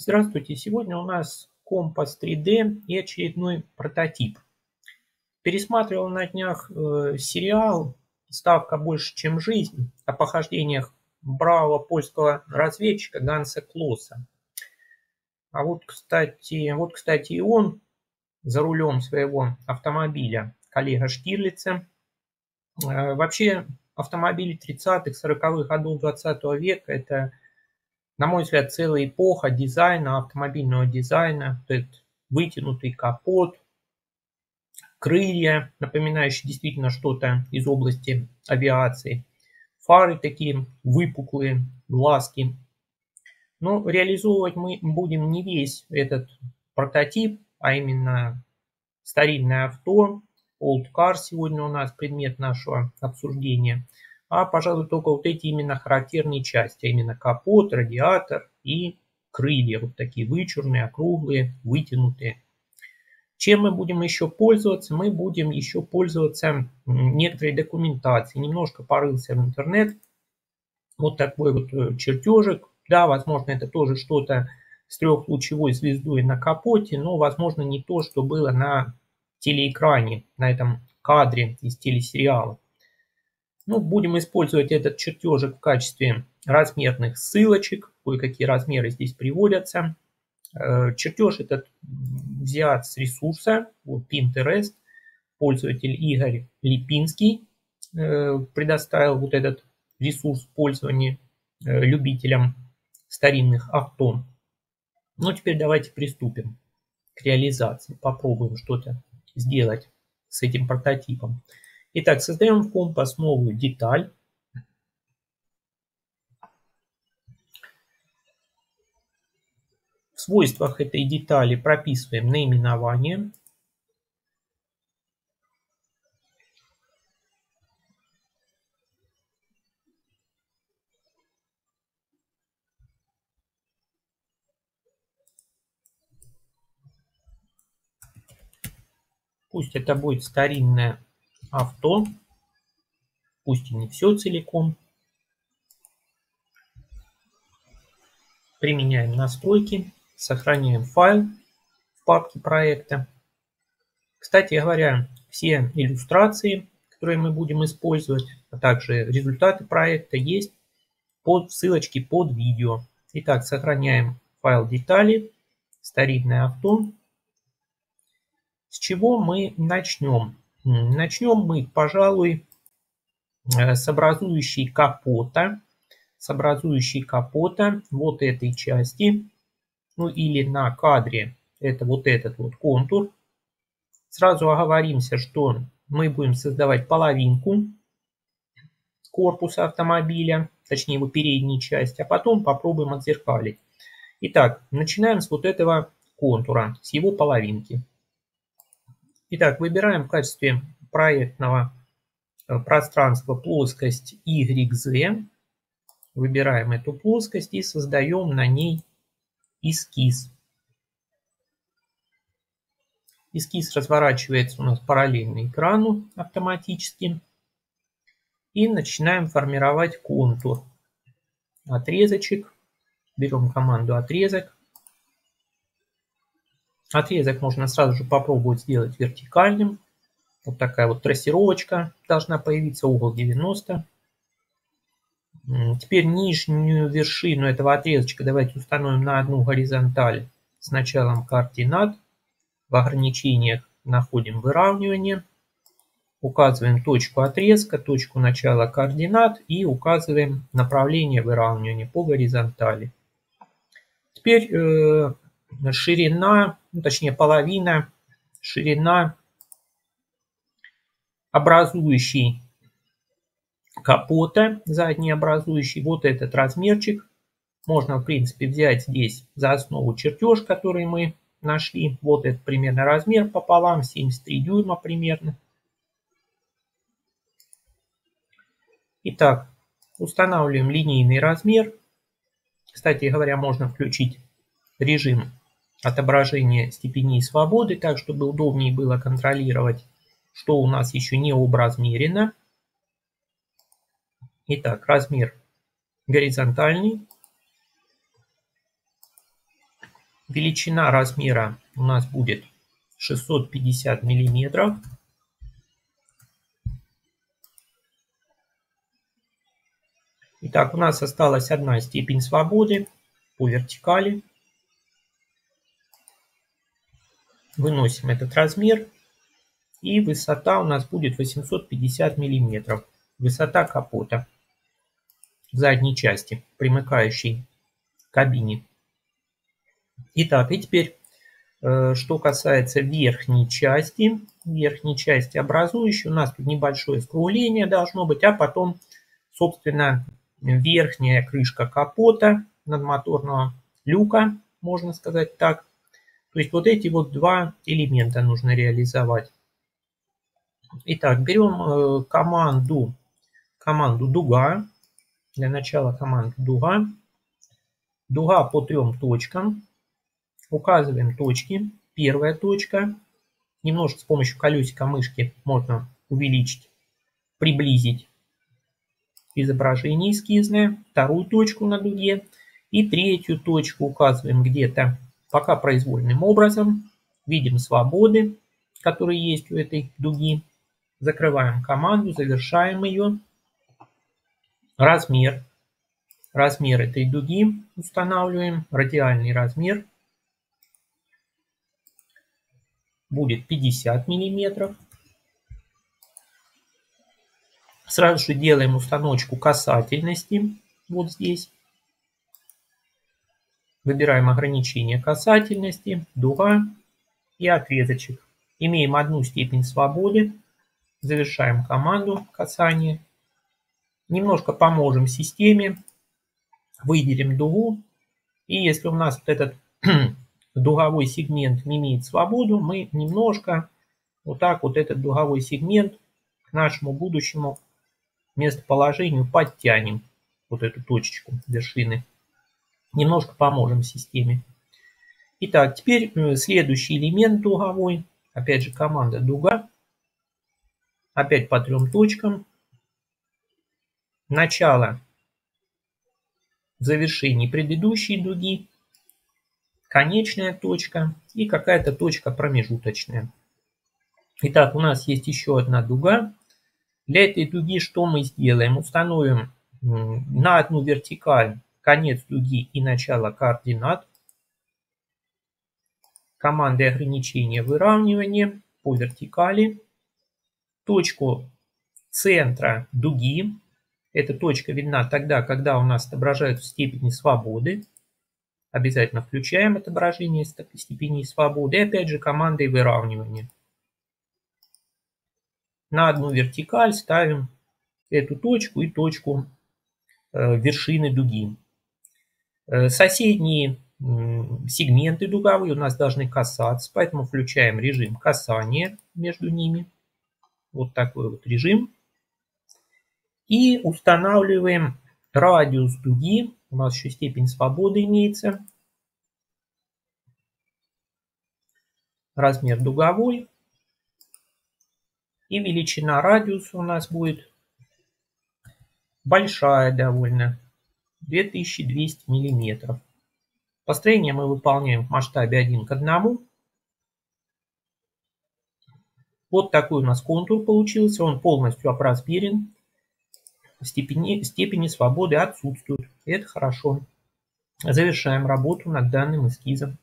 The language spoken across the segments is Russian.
Здравствуйте! Сегодня у нас компас 3D и очередной прототип. Пересматривал на днях э, сериал «Ставка больше, чем жизнь» о похождениях бравого польского разведчика Ганса Клоса. А вот, кстати, вот, кстати, и он за рулем своего автомобиля, коллега Штирлица. Э, вообще, автомобили 30-х, 40-х годов 20 века – это на мой взгляд, целая эпоха дизайна, автомобильного дизайна. Этот вытянутый капот, крылья, напоминающие действительно что-то из области авиации, фары такие выпуклые, глазки. Но реализовывать мы будем не весь этот прототип, а именно старинное авто, Old Car сегодня у нас предмет нашего обсуждения – а, пожалуй, только вот эти именно характерные части, а именно капот, радиатор и крылья, вот такие вычурные, округлые, вытянутые. Чем мы будем еще пользоваться? Мы будем еще пользоваться некоторой документацией. Немножко порылся в интернет. Вот такой вот э, чертежик. Да, возможно, это тоже что-то с трехлучевой звездой на капоте, но, возможно, не то, что было на телеэкране, на этом кадре из телесериала. Ну, будем использовать этот чертежик в качестве размерных ссылочек. Кое-какие размеры здесь приводятся. Э, чертеж этот взят с ресурса Pinterest. Пользователь Игорь Липинский э, предоставил вот этот ресурс пользования э, любителям старинных авто. Ну, теперь давайте приступим к реализации. Попробуем что-то сделать с этим прототипом. Итак, создаем в компас новую деталь. В свойствах этой детали прописываем наименование. Пусть это будет старинная авто, пусть и не все целиком. Применяем настройки, сохраняем файл в папке проекта. Кстати говоря, все иллюстрации, которые мы будем использовать, а также результаты проекта есть под ссылочки под видео. Итак, сохраняем файл детали, старинное авто. С чего мы начнем? Начнем мы, пожалуй, э, с образующей капота, с образующей капота вот этой части, ну или на кадре, это вот этот вот контур. Сразу оговоримся, что мы будем создавать половинку корпуса автомобиля, точнее его передней части, а потом попробуем отзеркалить. Итак, начинаем с вот этого контура, с его половинки. Итак, выбираем в качестве проектного э, пространства плоскость YZ. Выбираем эту плоскость и создаем на ней эскиз. Эскиз разворачивается у нас параллельно экрану автоматически. И начинаем формировать контур. Отрезочек. Берем команду отрезок. Отрезок можно сразу же попробовать сделать вертикальным. Вот такая вот трассировочка должна появиться, угол 90. Теперь нижнюю вершину этого отрезочка давайте установим на одну горизонталь с началом координат. В ограничениях находим выравнивание. Указываем точку отрезка, точку начала координат и указываем направление выравнивания по горизонтали. Теперь э, ширина, ну, точнее половина, ширина образующий капота, задний образующий, вот этот размерчик. Можно, в принципе, взять здесь за основу чертеж, который мы нашли. Вот этот примерно размер пополам, 73 дюйма примерно. Итак, устанавливаем линейный размер. Кстати говоря, можно включить режим отображения степеней свободы, так чтобы удобнее было контролировать, что у нас еще не образмерено. Итак, размер горизонтальный. Величина размера у нас будет 650 миллиметров. Итак, у нас осталась одна степень свободы по вертикали. Выносим этот размер. И высота у нас будет 850 миллиметров. Высота капота задней части, примыкающей к кабине. Итак, и теперь, э, что касается верхней части. Верхней части образующей у нас тут небольшое скругление должно быть, а потом, собственно, верхняя крышка капота надмоторного люка, можно сказать так. То есть вот эти вот два элемента нужно реализовать. Итак, берем э, команду, команду дуга. Для начала команда дуга. Дуга по трем точкам. Указываем точки. Первая точка. Немножко с помощью колесика мышки можно увеличить, приблизить изображение эскизное. Вторую точку на дуге. И третью точку указываем где-то пока произвольным образом. Видим свободы, которые есть у этой дуги. Закрываем команду, завершаем ее. Размер. Размер этой дуги устанавливаем. Радиальный размер будет 50 миллиметров. Сразу же делаем установочку касательности вот здесь. Выбираем ограничение касательности, дуга и отрезочек. Имеем одну степень свободы. Завершаем команду касания. Немножко поможем системе. Выделим дугу. И если у нас вот этот дуговой сегмент не имеет свободу, мы немножко вот так вот этот дуговой сегмент к нашему будущему местоположению подтянем вот эту точечку вершины немножко поможем системе. Итак, теперь э, следующий элемент дуговой. Опять же команда дуга. Опять по трем точкам. Начало в завершении предыдущей дуги. Конечная точка и какая-то точка промежуточная. Итак, у нас есть еще одна дуга. Для этой дуги что мы сделаем? Установим на одну вертикаль конец дуги и начало координат, команды ограничения выравнивания по вертикали, точку центра дуги. Эта точка видна тогда, когда у нас отображают степени свободы. Обязательно включаем отображение степеней свободы. И опять же командой выравнивания. На одну вертикаль ставим эту точку и точку э, вершины дуги. Э, соседние сегменты дуговые у нас должны касаться, поэтому включаем режим касания между ними. Вот такой вот режим. И устанавливаем радиус дуги. У нас еще степень свободы имеется. Размер дуговой. И величина радиуса у нас будет большая довольно. 2200 миллиметров. Построение мы выполняем в масштабе 1 к 1. Вот такой у нас контур получился. Он полностью образмерен. Степени, степени свободы отсутствуют. Это хорошо. Завершаем работу над данным эскизом.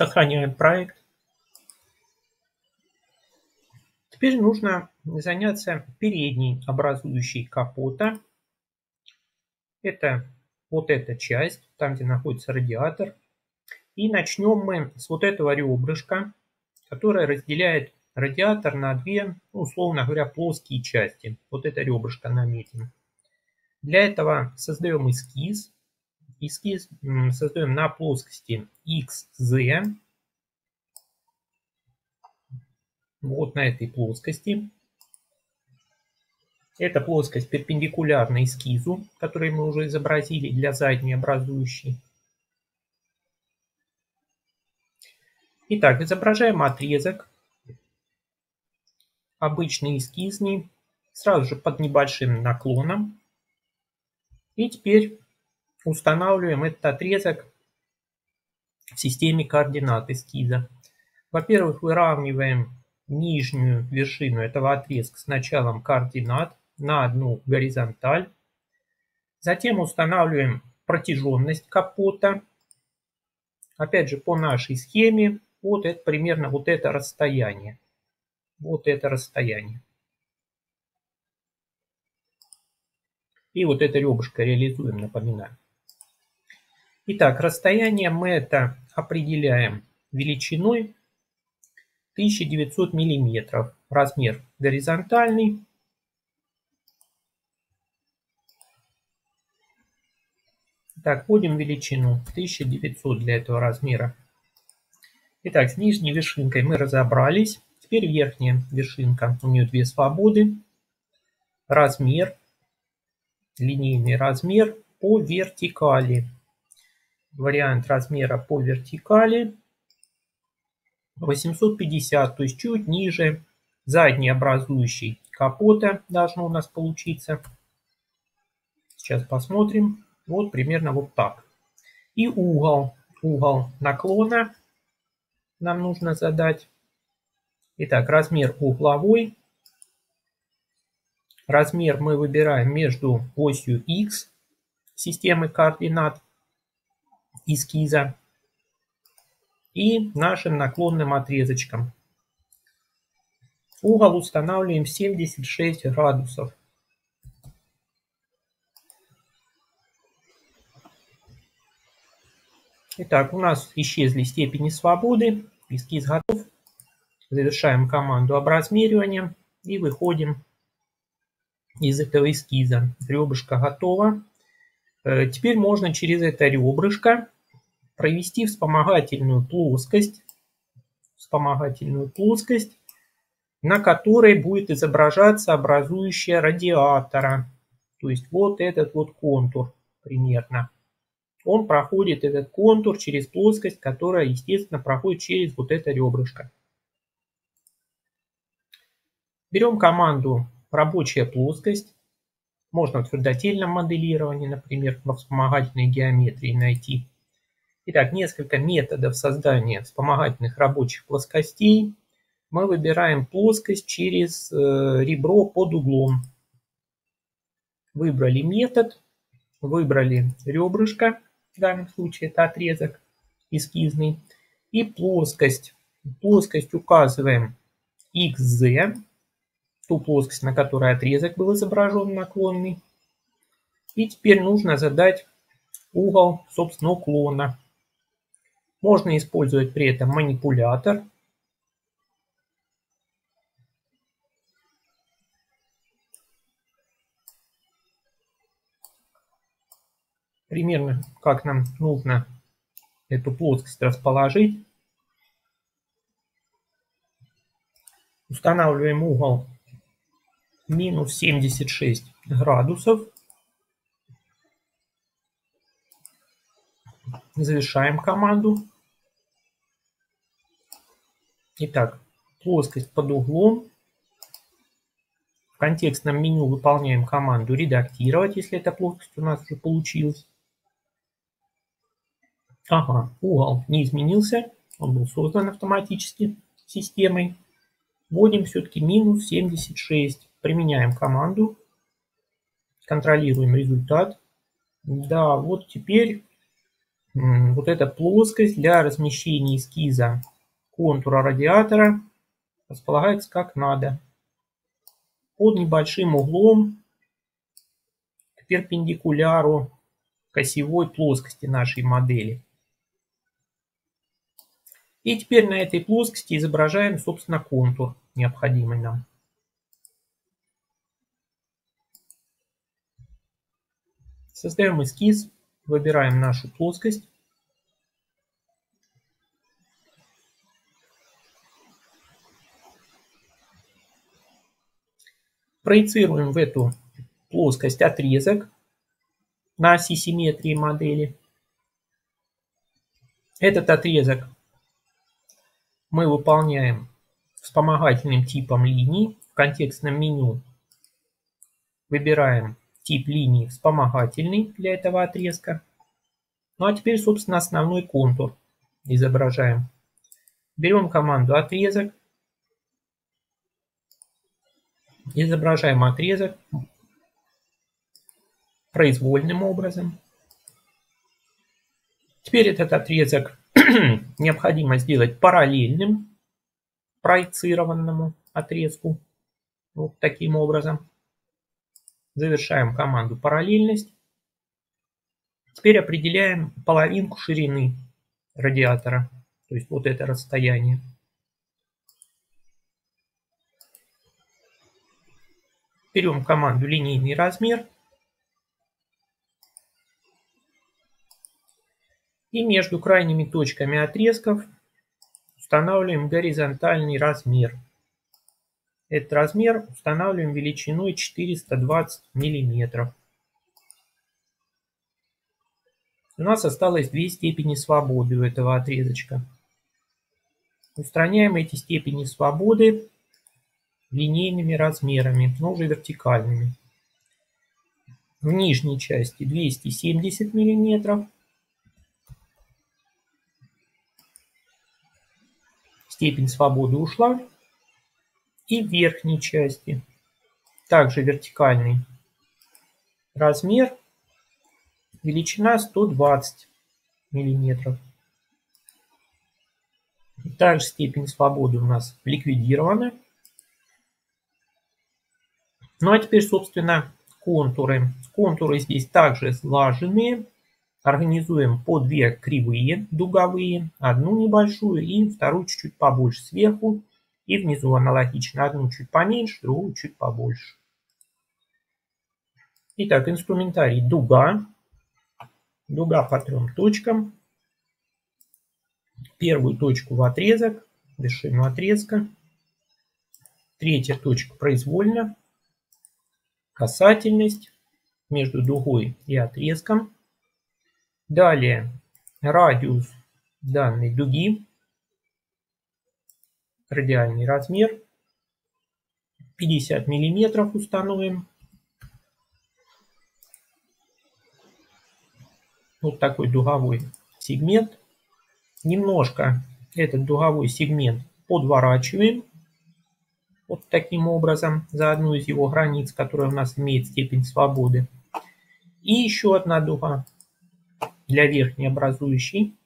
Сохраняем проект. Теперь нужно заняться передней образующей капота. Это вот эта часть, там где находится радиатор. И начнем мы с вот этого ребрышка, которое разделяет радиатор на две, ну, условно говоря, плоские части. Вот это ребрышко наметим. Для этого создаем эскиз эскиз создаем на плоскости XZ. Вот на этой плоскости. Эта плоскость перпендикулярна эскизу, который мы уже изобразили для задней образующей. Итак, изображаем отрезок, обычный эскизный, сразу же под небольшим наклоном. И теперь устанавливаем этот отрезок в системе координат эскиза. Во-первых, выравниваем нижнюю вершину этого отрезка с началом координат на одну горизонталь. Затем устанавливаем протяженность капота. Опять же, по нашей схеме, вот это примерно вот это расстояние. Вот это расстояние. И вот это ребрышко реализуем, напоминаю. Итак, расстояние мы это определяем величиной 1900 миллиметров. Размер горизонтальный. Так, вводим величину 1900 для этого размера. Итак, с нижней вершинкой мы разобрались. Теперь верхняя вершинка. У нее две свободы. Размер, линейный размер по вертикали. Вариант размера по вертикали 850, то есть чуть ниже задней образующей капота должно у нас получиться. Сейчас посмотрим. Вот примерно вот так. И угол, угол наклона нам нужно задать. Итак, размер угловой. Размер мы выбираем между осью X системы координат эскиза и нашим наклонным отрезочком. Угол устанавливаем 76 градусов. Итак, у нас исчезли степени свободы, эскиз готов. Завершаем команду образмеривания и выходим из этого эскиза. Ребрышко готово. Э, теперь можно через это ребрышко провести вспомогательную плоскость, вспомогательную плоскость, на которой будет изображаться образующая радиатора. То есть вот этот вот контур примерно он проходит этот контур через плоскость, которая, естественно, проходит через вот это ребрышко. Берем команду «Рабочая плоскость». Можно в твердотельном моделировании, например, во вспомогательной геометрии найти. Итак, несколько методов создания вспомогательных рабочих плоскостей. Мы выбираем плоскость через э, ребро под углом. Выбрали метод, выбрали ребрышко в данном случае это отрезок эскизный, и плоскость. Плоскость указываем XZ, ту плоскость, на которой отрезок был изображен наклонный. И теперь нужно задать угол, собственно, уклона. Можно использовать при этом манипулятор. примерно как нам нужно эту плоскость расположить. Устанавливаем угол минус 76 градусов. Завершаем команду. Итак, плоскость под углом. В контекстном меню выполняем команду «Редактировать», если эта плоскость у нас уже получилась. Ага, угол не изменился, он был создан автоматически системой. Вводим все-таки минус 76. Применяем команду. Контролируем результат. Да, вот теперь вот эта плоскость для размещения эскиза контура радиатора располагается как надо. Под небольшим углом к перпендикуляру к осевой плоскости нашей модели. И теперь на этой плоскости изображаем, собственно, контур необходимый нам. Создаем эскиз, выбираем нашу плоскость. Проецируем в эту плоскость отрезок на оси симметрии модели. Этот отрезок мы выполняем вспомогательным типом линий в контекстном меню. Выбираем тип линии вспомогательный для этого отрезка. Ну а теперь, собственно, основной контур изображаем. Берем команду отрезок. Изображаем отрезок произвольным образом. Теперь этот отрезок необходимо сделать параллельным проецированному отрезку. Вот таким образом. Завершаем команду параллельность. Теперь определяем половинку ширины радиатора. То есть вот это расстояние. Берем команду линейный размер. И между крайними точками отрезков устанавливаем горизонтальный размер. Этот размер устанавливаем величиной 420 миллиметров. У нас осталось две степени свободы у этого отрезочка. Устраняем эти степени свободы линейными размерами, но уже вертикальными. В нижней части 270 миллиметров степень свободы ушла. И верхней части также вертикальный размер, величина 120 миллиметров. Также степень свободы у нас ликвидирована. Ну а теперь, собственно, контуры. Контуры здесь также слаженные. Организуем по две кривые дуговые, одну небольшую и вторую чуть-чуть побольше сверху. И внизу аналогично, одну чуть поменьше, другую чуть побольше. Итак, инструментарий дуга. Дуга по трем точкам. Первую точку в отрезок, вершину отрезка. Третья точка произвольно. Касательность между дугой и отрезком. Далее радиус данной дуги, радиальный размер 50 миллиметров установим. Вот такой дуговой сегмент. Немножко этот дуговой сегмент подворачиваем вот таким образом за одну из его границ, которая у нас имеет степень свободы. И еще одна дуга для верхней образующей.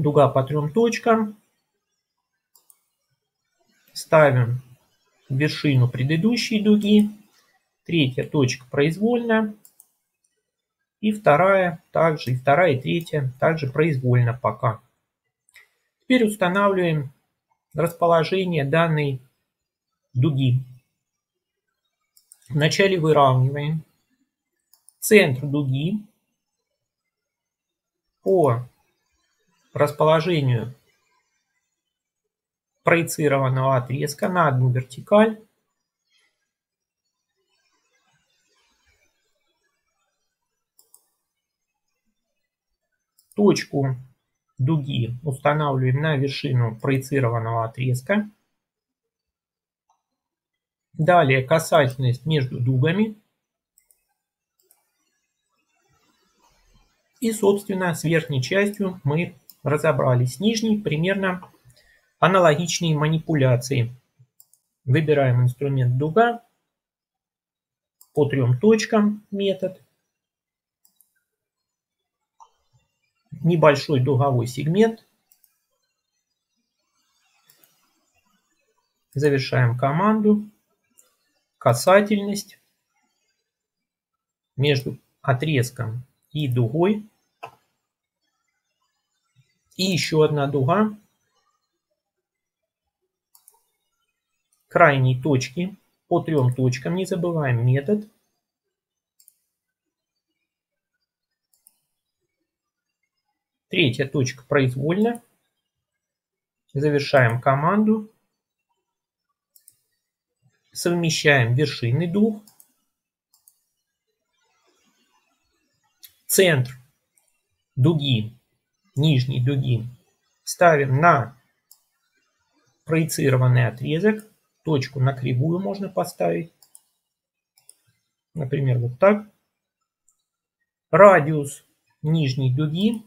Дуга по трем точкам. Ставим вершину предыдущей дуги. Третья точка произвольно. И вторая также, и вторая, и третья также произвольно пока. Теперь устанавливаем расположение данной дуги. Вначале выравниваем центр дуги по расположению проецированного отрезка на одну вертикаль. Точку дуги устанавливаем на вершину проецированного отрезка. Далее касательность между дугами. И, собственно, с верхней частью мы разобрались. С нижней примерно аналогичные манипуляции. Выбираем инструмент дуга по трем точкам метод. Небольшой дуговой сегмент. Завершаем команду. Касательность между отрезком и дугой. И еще одна дуга крайней точки по трем точкам. Не забываем метод. Третья точка произвольно. Завершаем команду. Совмещаем вершинный дуг центр дуги, нижней дуги ставим на проецированный отрезок. Точку на кривую можно поставить. Например, вот так. Радиус нижней дуги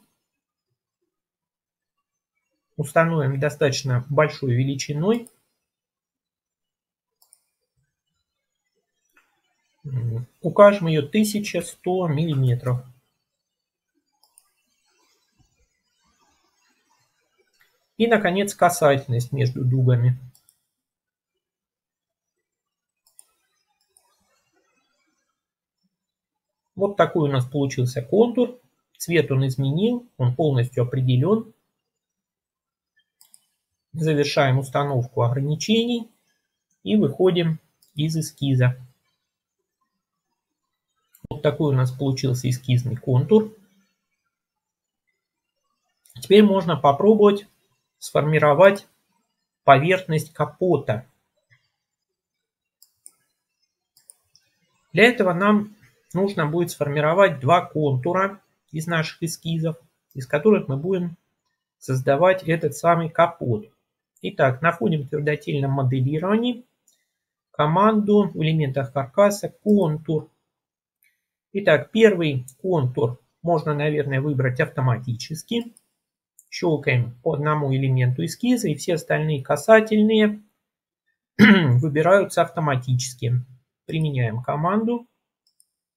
установим достаточно большой величиной. Укажем ее 1100 миллиметров. И, наконец, касательность между дугами. Вот такой у нас получился контур. Цвет он изменил, он полностью определен. Завершаем установку ограничений и выходим из эскиза. Вот такой у нас получился эскизный контур. Теперь можно попробовать сформировать поверхность капота. Для этого нам нужно будет сформировать два контура из наших эскизов, из которых мы будем создавать этот самый капот. Итак, находим в твердотельном моделировании команду в элементах каркаса контур. Итак, первый контур можно, наверное, выбрать автоматически. Щелкаем по одному элементу эскиза, и все остальные касательные выбираются автоматически. Применяем команду,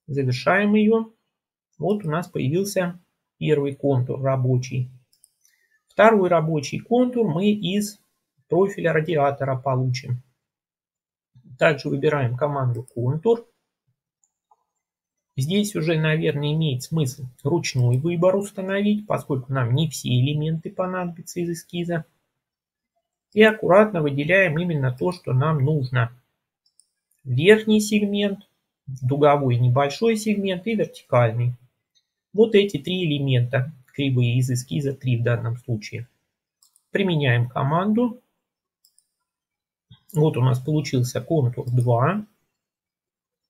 завершаем ее. Вот у нас появился первый контур рабочий. Второй рабочий контур мы из профиля радиатора получим. Также выбираем команду контур. Здесь уже, наверное, имеет смысл ручной выбор установить, поскольку нам не все элементы понадобятся из эскиза. И аккуратно выделяем именно то, что нам нужно. Верхний сегмент, дуговой небольшой сегмент и вертикальный. Вот эти три элемента, кривые из эскиза 3 в данном случае. Применяем команду вот у нас получился контур 2.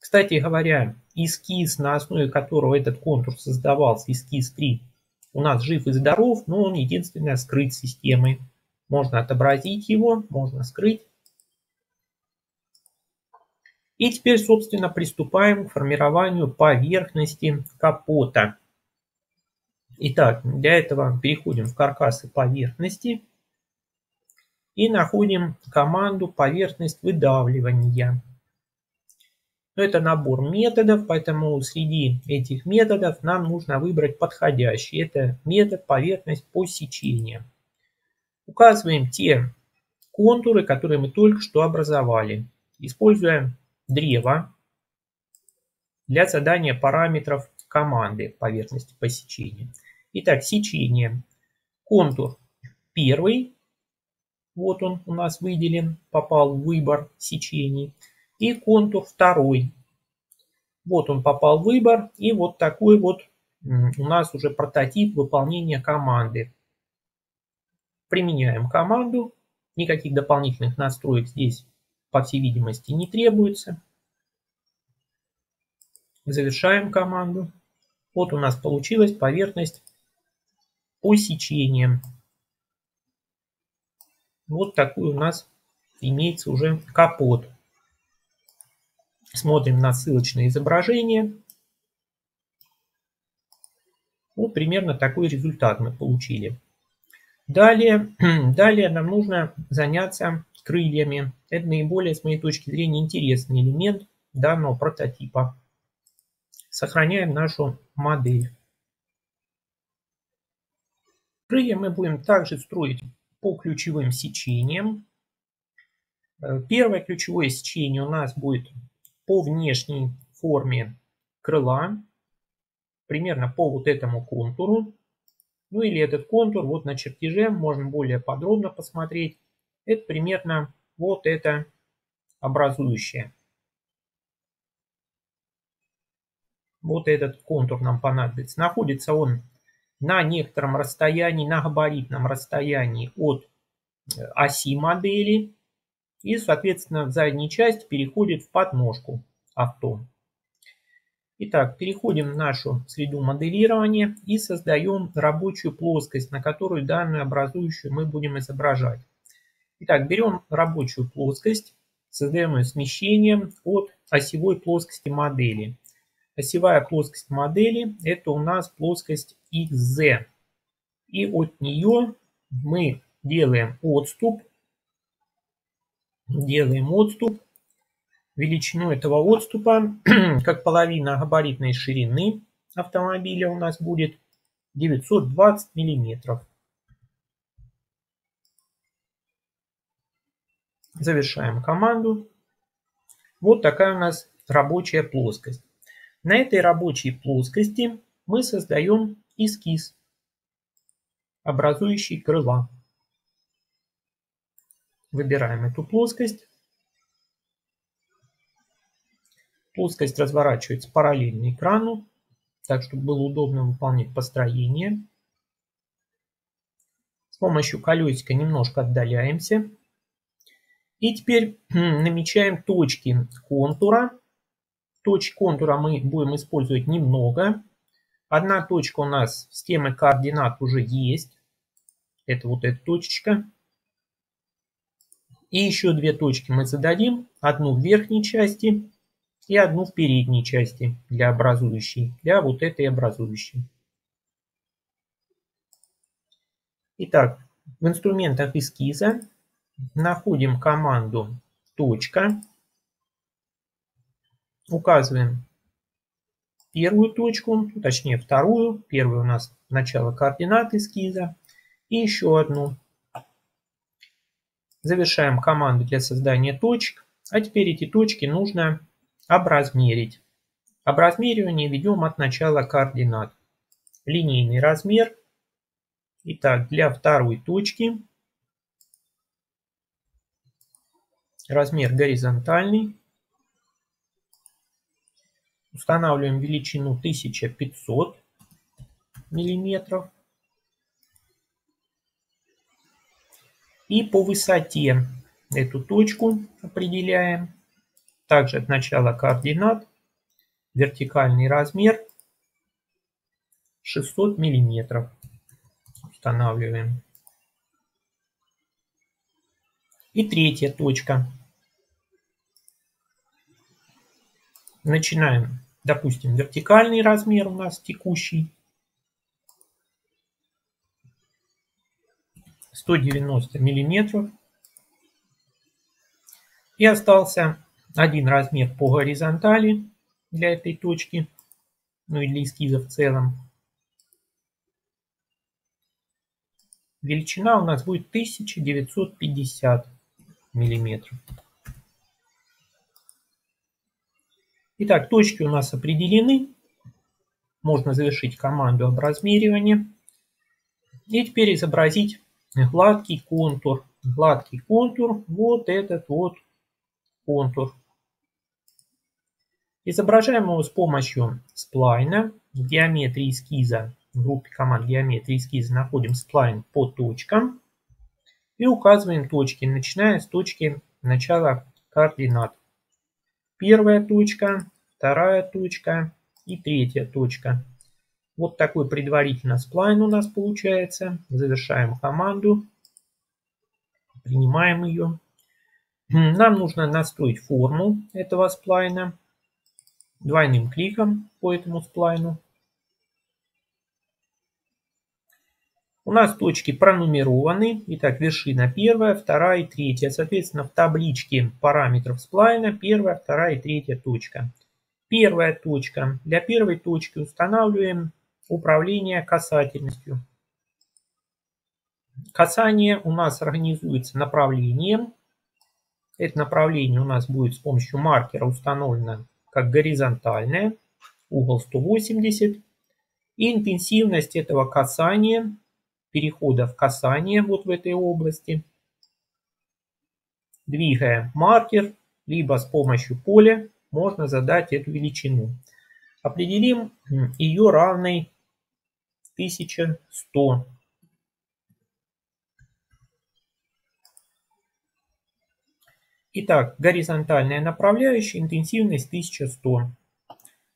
Кстати говоря, эскиз, на основе которого этот контур создавался, эскиз 3, у нас жив и здоров, но он единственное скрыт системой. Можно отобразить его, можно скрыть. И теперь, собственно, приступаем к формированию поверхности капота. Итак, для этого переходим в каркасы поверхности и находим команду поверхность выдавливания. Это набор методов, поэтому среди этих методов нам нужно выбрать подходящий. Это метод поверхность по сечению. Указываем те контуры, которые мы только что образовали. Используя древо для задания параметров команды поверхности по сечению. Итак, сечение. Контур первый вот он у нас выделен, попал в выбор сечений. И контур второй. Вот он попал в выбор. И вот такой вот у нас уже прототип выполнения команды. Применяем команду. Никаких дополнительных настроек здесь, по всей видимости, не требуется. Завершаем команду. Вот у нас получилась поверхность по сечениям. Вот такой у нас имеется уже капот. Смотрим на ссылочное изображение. Вот примерно такой результат мы получили. Далее, далее нам нужно заняться крыльями. Это наиболее, с моей точки зрения, интересный элемент данного прототипа. Сохраняем нашу модель. Крылья мы будем также строить по ключевым сечениям. Э, первое ключевое сечение у нас будет по внешней форме крыла, примерно по вот этому контуру. Ну или этот контур вот на чертеже можно более подробно посмотреть. Это примерно вот это образующее. Вот этот контур нам понадобится. Находится он на некотором расстоянии, на габаритном расстоянии от э, оси модели и, соответственно, в задней части переходит в подножку авто. Итак, переходим в нашу среду моделирования и создаем рабочую плоскость, на которую данную образующую мы будем изображать. Итак, берем рабочую плоскость, создаем ее смещением от осевой плоскости модели. Осевая плоскость модели это у нас плоскость XZ. И от нее мы делаем отступ. Делаем отступ. Величину этого отступа, как половина габаритной ширины автомобиля у нас будет 920 миллиметров. Завершаем команду. Вот такая у нас рабочая плоскость. На этой рабочей плоскости мы создаем эскиз, образующий крыла. Выбираем эту плоскость. Плоскость разворачивается параллельно экрану, так чтобы было удобно выполнять построение. С помощью колесика немножко отдаляемся. И теперь намечаем точки контура. Точек контура мы будем использовать немного. Одна точка у нас с темой координат уже есть. Это вот эта точечка. И еще две точки мы зададим. Одну в верхней части и одну в передней части для образующей, для вот этой образующей. Итак, в инструментах эскиза находим команду точка, указываем первую точку, точнее вторую, первую у нас начало координат эскиза, и еще одну. Завершаем команду для создания точек. А теперь эти точки нужно образмерить. Образмеривание ведем от начала координат. Линейный размер. Итак, для второй точки размер горизонтальный. Устанавливаем величину 1500 миллиметров. И по высоте эту точку определяем. Также от начала координат. Вертикальный размер 600 миллиметров. Устанавливаем. И третья точка. Начинаем, допустим, вертикальный размер у нас текущий. 190 миллиметров. И остался один размер по горизонтали для этой точки, ну и для эскиза в целом. Величина у нас будет 1950 миллиметров. Итак, точки у нас определены. Можно завершить команду образмеривания. И теперь изобразить гладкий контур. Гладкий контур, вот этот вот контур. Изображаем его с помощью сплайна. Геометрии эскиза, в группе команд геометрии эскиза находим сплайн по точкам. И указываем точки, начиная с точки начала координат. Первая точка, вторая точка и третья точка. Вот такой предварительно сплайн у нас получается. Завершаем команду. Принимаем ее. Нам нужно настроить форму этого сплайна. Двойным кликом по этому сплайну. У нас точки пронумерованы. Итак, вершина первая, вторая и третья. Соответственно, в табличке параметров сплайна первая, вторая и третья точка. Первая точка. Для первой точки устанавливаем управление касательностью. Касание у нас организуется направлением. Это направление у нас будет с помощью маркера установлено как горизонтальное, угол 180. И интенсивность этого касания перехода в касание вот в этой области. Двигая маркер, либо с помощью поля можно задать эту величину. Определим ее равной 1100. Итак, горизонтальная направляющая, интенсивность 1100.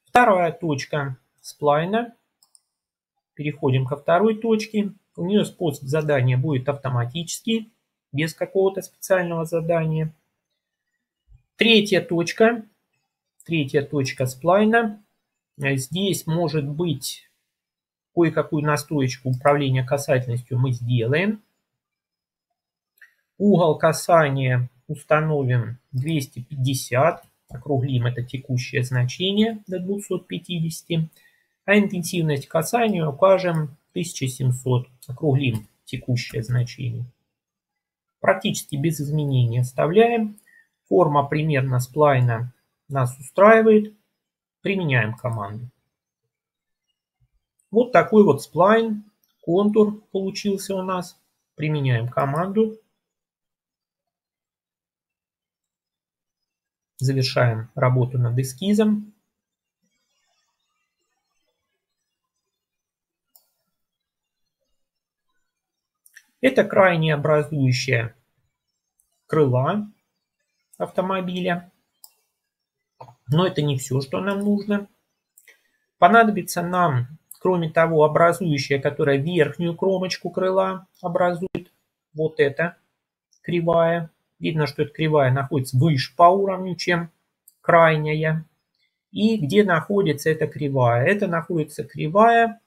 Вторая точка сплайна. Переходим ко второй точке. У нее способ задания будет автоматический, без какого-то специального задания. Третья точка. Третья точка сплайна. Здесь может быть кое-какую настроечку управления касательностью мы сделаем. Угол касания установим 250, округлим это текущее значение до 250, а интенсивность касания укажем 1700, округлим текущее значение. Практически без изменений оставляем. Форма примерно сплайна нас устраивает. Применяем команду. Вот такой вот сплайн, контур получился у нас. Применяем команду. Завершаем работу над эскизом. Это крайне образующая крыла автомобиля. Но это не все, что нам нужно. Понадобится нам, кроме того, образующая, которая верхнюю кромочку крыла образует. Вот эта кривая. Видно, что эта кривая находится выше по уровню, чем крайняя. И где находится эта кривая? Это находится кривая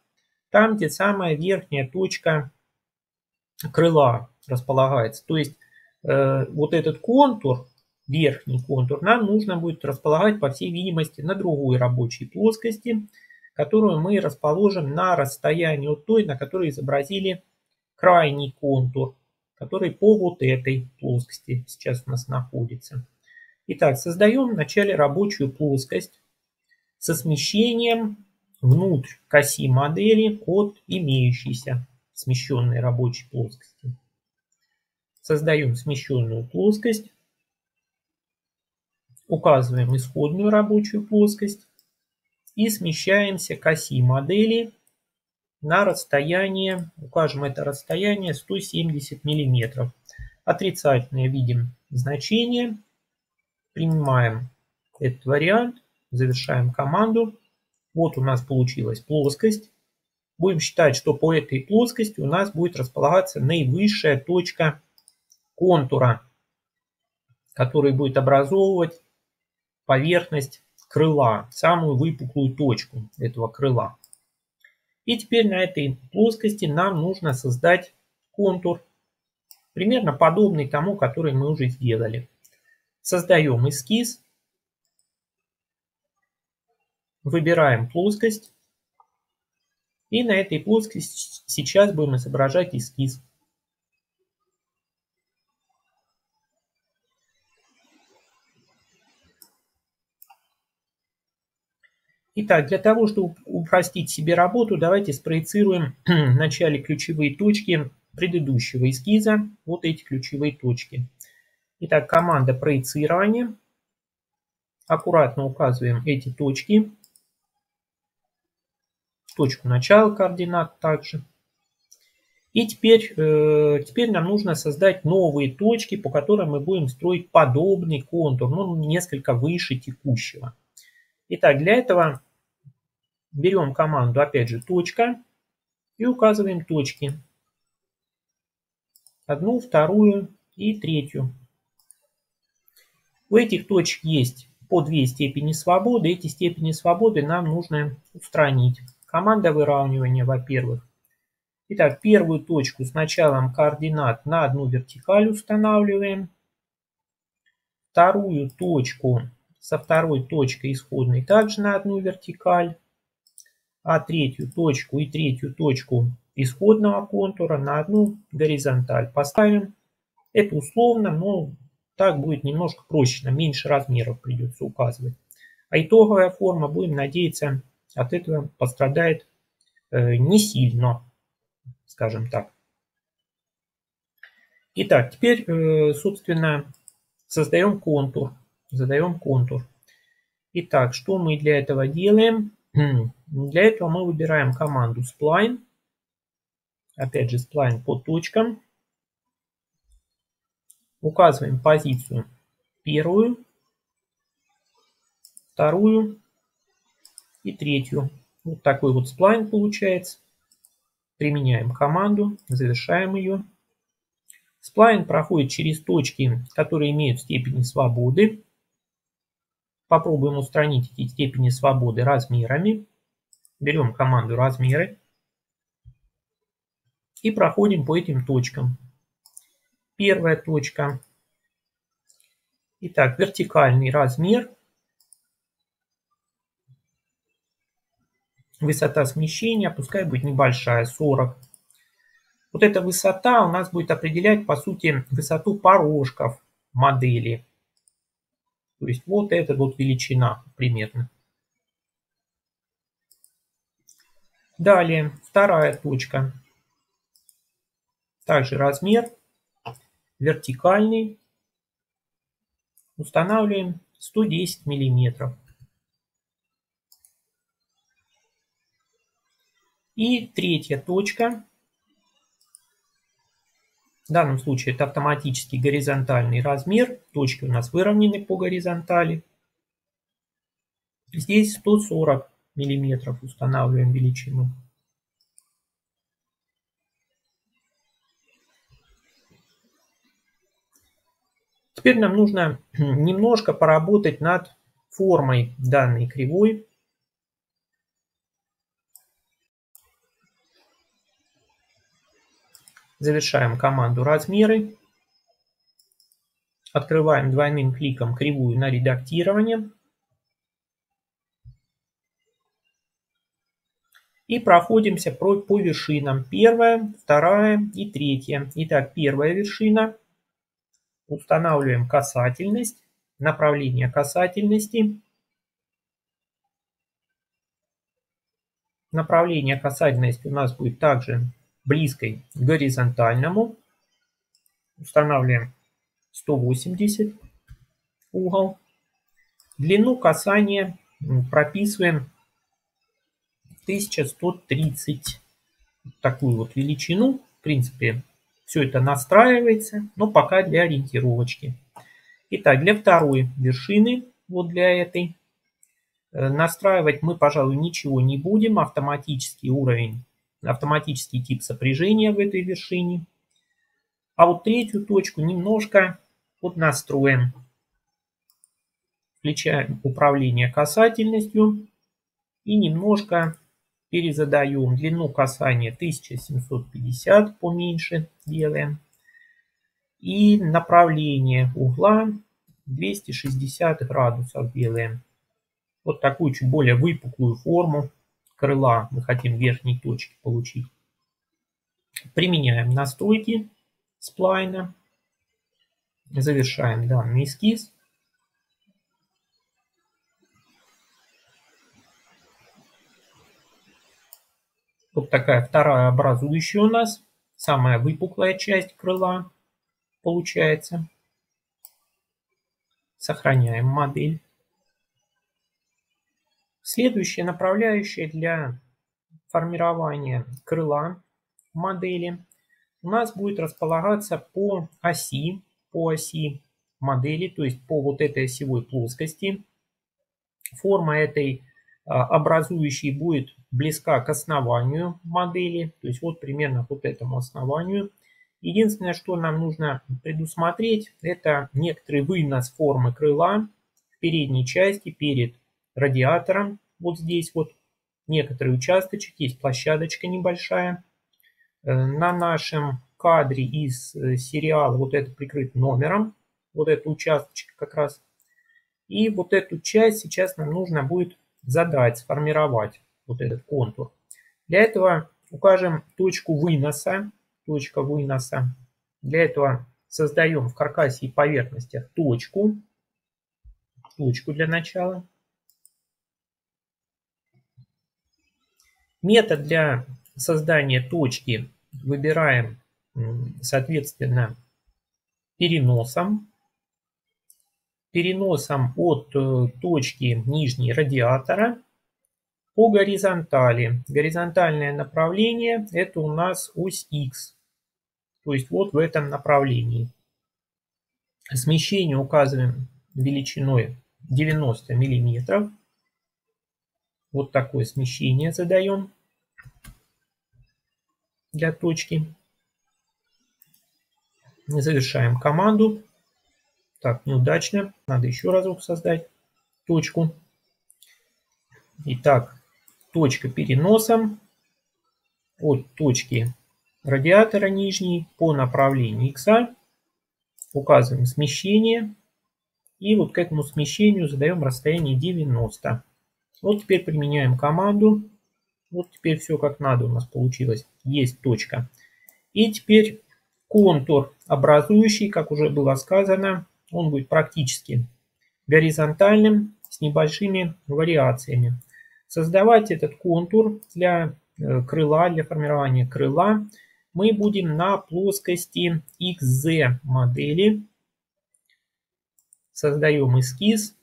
там, где самая верхняя точка крыла располагается. То есть э, вот этот контур, верхний контур, нам нужно будет располагать, по всей видимости, на другой рабочей плоскости, которую мы расположим на расстоянии от той, на которой изобразили крайний контур который по вот этой плоскости сейчас у нас находится. Итак, создаем вначале рабочую плоскость со смещением внутрь оси модели от имеющейся смещенной рабочей плоскости. Создаем смещенную плоскость, указываем исходную рабочую плоскость и смещаемся к оси модели на расстояние, укажем это расстояние 170 миллиметров. Отрицательное видим значение, принимаем этот вариант, завершаем команду. Вот у нас получилась плоскость. Будем считать, что по этой плоскости у нас будет располагаться наивысшая точка контура, который будет образовывать поверхность крыла, самую выпуклую точку этого крыла. И теперь на этой плоскости нам нужно создать контур, примерно подобный тому, который мы уже сделали. Создаем эскиз, выбираем плоскость, и на этой плоскости сейчас будем изображать эскиз. Итак, для того, чтобы упростить себе работу, давайте спроецируем в начале ключевые точки предыдущего эскиза. Вот эти ключевые точки. Итак, команда проецирования. Аккуратно указываем эти точки. Точку начала координат также. И теперь, э, теперь нам нужно создать новые точки, по которым мы будем строить подобный контур, но ну, несколько выше текущего. Итак, для этого берем команду, опять же, точка, и указываем точки. Одну, вторую и третью. У этих точек есть по две степени свободы. Эти степени свободы нам нужно устранить. Команда выравнивания, во-первых. Итак, первую точку с началом координат на одну вертикаль устанавливаем. Вторую точку со второй точкой исходной также на одну вертикаль, а третью точку и третью точку исходного контура на одну горизонталь. Поставим это условно, но так будет немножко проще, на меньше размеров придется указывать. А итоговая форма, будем надеяться, от этого пострадает э, не сильно, скажем так. Итак, теперь, э, собственно, создаем контур задаем контур. Итак, что мы для этого делаем? Для этого мы выбираем команду spline. Опять же, spline по точкам. Указываем позицию первую, вторую и третью. Вот такой вот сплайн получается. Применяем команду, завершаем ее. Сплайн проходит через точки, которые имеют степени свободы. Попробуем устранить эти степени свободы размерами. Берем команду размеры и проходим по этим точкам. Первая точка. Итак, вертикальный размер. Высота смещения, пускай будет небольшая, 40. Вот эта высота у нас будет определять, по сути, высоту порожков модели. То есть вот эта вот величина примерно. Далее, вторая точка. Также размер вертикальный. Устанавливаем 110 миллиметров. И третья точка. В данном случае это автоматический горизонтальный размер. Точки у нас выровнены по горизонтали. Здесь 140 миллиметров устанавливаем величину. Теперь нам нужно немножко поработать над формой данной кривой. Завершаем команду размеры. Открываем двойным кликом кривую на редактирование. И проходимся по, вершинам. Первая, вторая и третья. Итак, первая вершина. Устанавливаем касательность, направление касательности. Направление касательности у нас будет также близкой к горизонтальному. Устанавливаем 180 угол. Длину касания прописываем 1130. Такую вот величину. В принципе, все это настраивается, но пока для ориентировочки. Итак, для второй вершины, вот для этой, э, настраивать мы, пожалуй, ничего не будем. Автоматический уровень автоматический тип сопряжения в этой вершине. А вот третью точку немножко поднастроим. Включаем управление касательностью и немножко перезадаем длину касания 1750 поменьше делаем. И направление угла 260 градусов делаем. Вот такую чуть более выпуклую форму крыла мы хотим верхней точки получить. Применяем настройки сплайна. Завершаем данный эскиз. Вот такая вторая образующая у нас. Самая выпуклая часть крыла получается. Сохраняем модель. Следующая направляющая для формирования крыла модели у нас будет располагаться по оси, по оси модели, то есть по вот этой осевой плоскости. Форма этой а, образующей будет близка к основанию модели, то есть вот примерно вот этому основанию. Единственное, что нам нужно предусмотреть, это некоторый вынос формы крыла в передней части перед радиатором. Вот здесь вот некоторый участочек, есть площадочка небольшая. Э, на нашем кадре из э, сериала вот это прикрыт номером. Вот этот участочек как раз. И вот эту часть сейчас нам нужно будет задать, сформировать вот этот контур. Для этого укажем точку выноса. Точка выноса. Для этого создаем в каркасе и поверхностях точку. Точку для начала. Метод для создания точки выбираем, соответственно, переносом. Переносом от э, точки нижней радиатора по горизонтали. Горизонтальное направление это у нас ось X. То есть вот в этом направлении. Смещение указываем величиной 90 миллиметров. Вот такое смещение задаем для точки. Завершаем команду. Так, неудачно. Надо еще разок создать точку. Итак, точка переноса от точки радиатора нижней по направлению X. Указываем смещение. И вот к этому смещению задаем расстояние 90. Вот теперь применяем команду. Вот теперь все как надо у нас получилось. Есть точка. И теперь контур образующий, как уже было сказано, он будет практически горизонтальным с небольшими вариациями. Создавать этот контур для э, крыла, для формирования крыла мы будем на плоскости XZ модели. Создаем эскиз.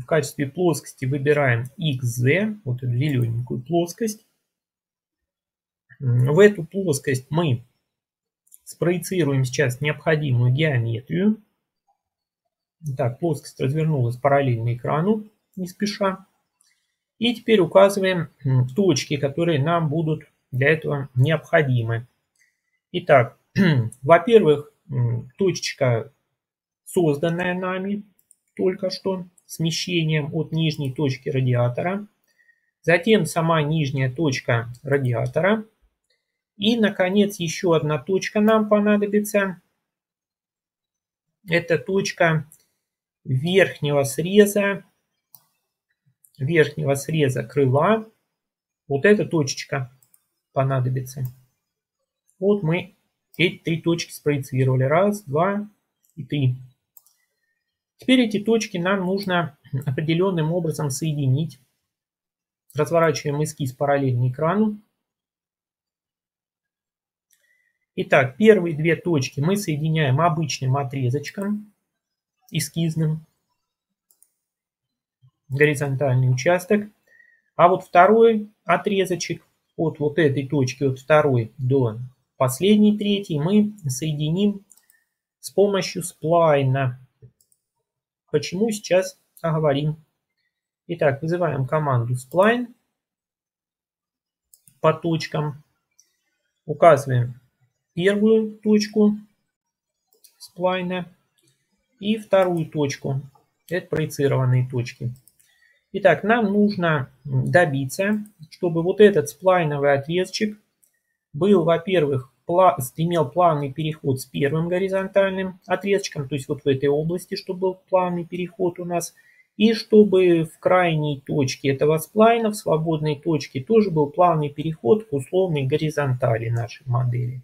В качестве плоскости выбираем XZ, вот эту зелененькую плоскость. В эту плоскость мы спроецируем сейчас необходимую геометрию. Так, плоскость развернулась параллельно экрану, не спеша. И теперь указываем точки, которые нам будут для этого необходимы. Итак, во-первых, точечка, созданная нами только что, смещением от нижней точки радиатора. Затем сама нижняя точка радиатора. И, наконец, еще одна точка нам понадобится. Это точка верхнего среза, верхнего среза крыла. Вот эта точечка понадобится. Вот мы эти три точки спроецировали. Раз, два и три. Теперь эти точки нам нужно определенным образом соединить. Разворачиваем эскиз параллельно экрану. Итак, первые две точки мы соединяем обычным отрезочком, эскизным, горизонтальный участок. А вот второй отрезочек от вот этой точки, от второй до последней третьей, мы соединим с помощью сплайна. Почему сейчас оговорим. Итак, вызываем команду spline по точкам. Указываем первую точку сплайна и вторую точку. Это проецированные точки. Итак, нам нужно добиться, чтобы вот этот сплайновый отрезочек был, во-первых, имел плавный переход с первым горизонтальным отрезочком, то есть вот в этой области, чтобы был плавный переход у нас, и чтобы в крайней точке этого сплайна, в свободной точке, тоже был плавный переход к условной горизонтали нашей модели.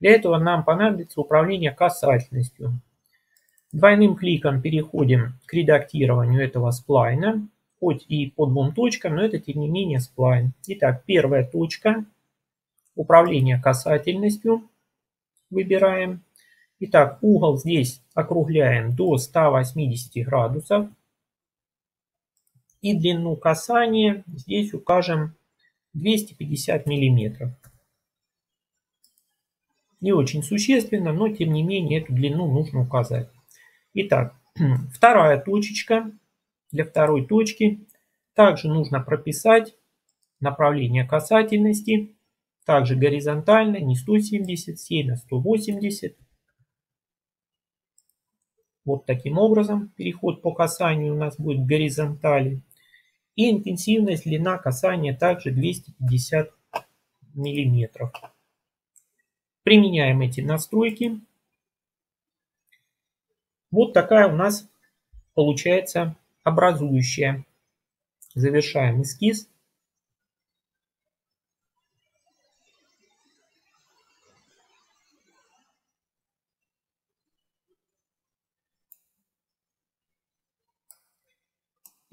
Для этого нам понадобится управление касательностью. Двойным кликом переходим к редактированию этого сплайна, хоть и по двум точкам, но это тем не менее сплайн. Итак, первая точка, управление касательностью выбираем. Итак, угол здесь округляем до 180 градусов. И длину касания здесь укажем 250 миллиметров. Не очень существенно, но тем не менее эту длину нужно указать. Итак, вторая точечка. Для второй точки также нужно прописать направление касательности. Также горизонтально, не 177, а 180. Вот таким образом переход по касанию у нас будет горизонтали. И интенсивность длина касания также 250 миллиметров. Применяем эти настройки. Вот такая у нас получается образующая. Завершаем эскиз.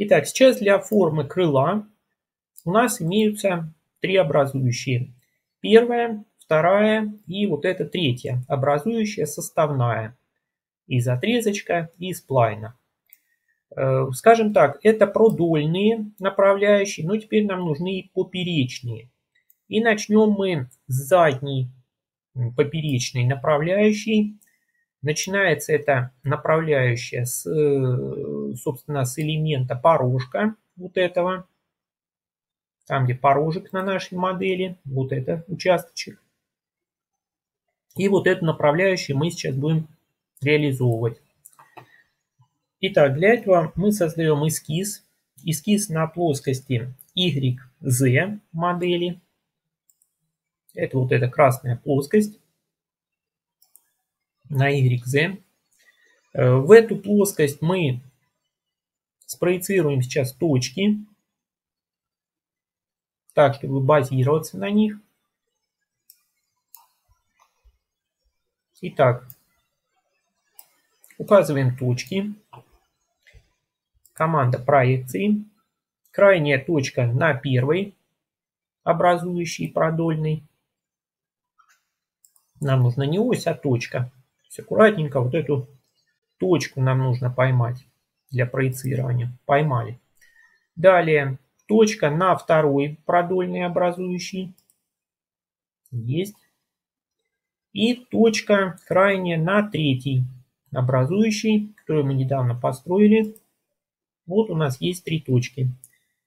Итак, сейчас для формы крыла у нас имеются три образующие. Первая, вторая и вот эта третья, образующая составная из отрезочка и из плайна. Э, скажем так, это продольные направляющие, но теперь нам нужны и поперечные. И начнем мы с задней поперечной направляющей. Начинается эта направляющая с, э, собственно, с элемента порожка вот этого. там где порожек на нашей модели, вот это участочек. И вот эту направляющую мы сейчас будем реализовывать. Итак, для этого мы создаем эскиз. Эскиз на плоскости YZ модели. Это вот эта красная плоскость на YZ. Э, в эту плоскость мы спроецируем сейчас точки, так, чтобы базироваться на них. Итак, указываем точки. Команда проекции. Крайняя точка на первой, образующей продольный. Нам нужно не ось, а точка. То есть аккуратненько вот эту точку нам нужно поймать для проецирования. Поймали. Далее точка на второй продольный образующий. Есть и точка крайняя на третий образующий, который мы недавно построили. Вот у нас есть три точки.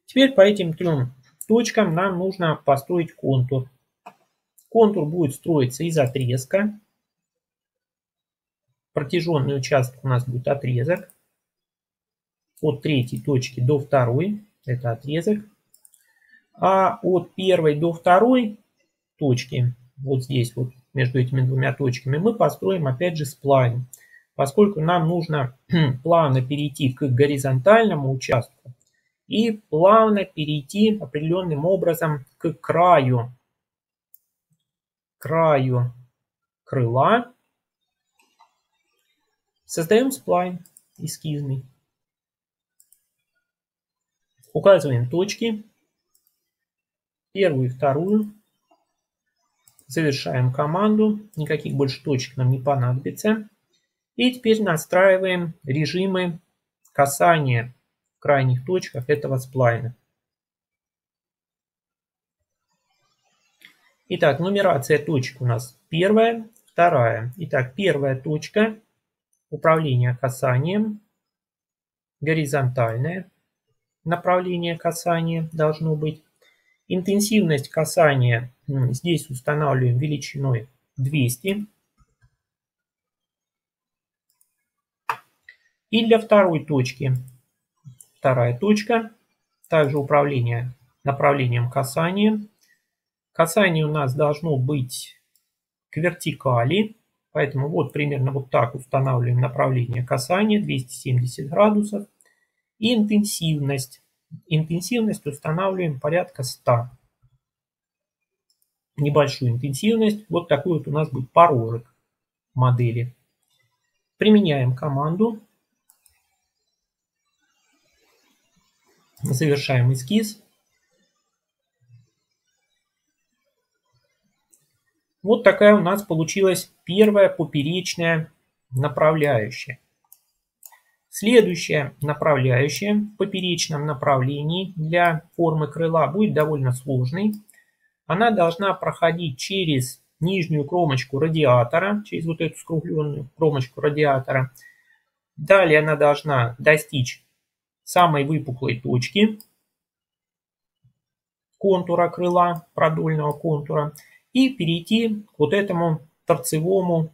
Теперь по этим трем точкам нам нужно построить контур. Контур будет строиться из отрезка. Протяженный участок у нас будет отрезок. От третьей точки до второй. Это отрезок. А от первой до второй точки, вот здесь вот между этими двумя точками, мы построим опять же сплайн. Поскольку нам нужно плавно перейти к горизонтальному участку и плавно перейти определенным образом к краю, краю крыла, создаем сплайн эскизный. Указываем точки, первую и вторую, Завершаем команду. Никаких больше точек нам не понадобится. И теперь настраиваем режимы касания в крайних точках этого сплайна. Итак, нумерация точек у нас первая, вторая. Итак, первая точка управления касанием, горизонтальное направление касания должно быть. Интенсивность касания здесь устанавливаем величиной 200. И для второй точки, вторая точка, также управление направлением касания. Касание у нас должно быть к вертикали, поэтому вот примерно вот так устанавливаем направление касания 270 градусов. И интенсивность Интенсивность устанавливаем порядка 100. Небольшую интенсивность. Вот такой вот у нас будет порожек модели. Применяем команду. Завершаем эскиз. Вот такая у нас получилась первая поперечная направляющая. Следующая направляющая в поперечном направлении для формы крыла будет довольно сложной. Она должна проходить через нижнюю кромочку радиатора, через вот эту скругленную кромочку радиатора. Далее она должна достичь самой выпуклой точки контура крыла, продольного контура, и перейти к вот этому торцевому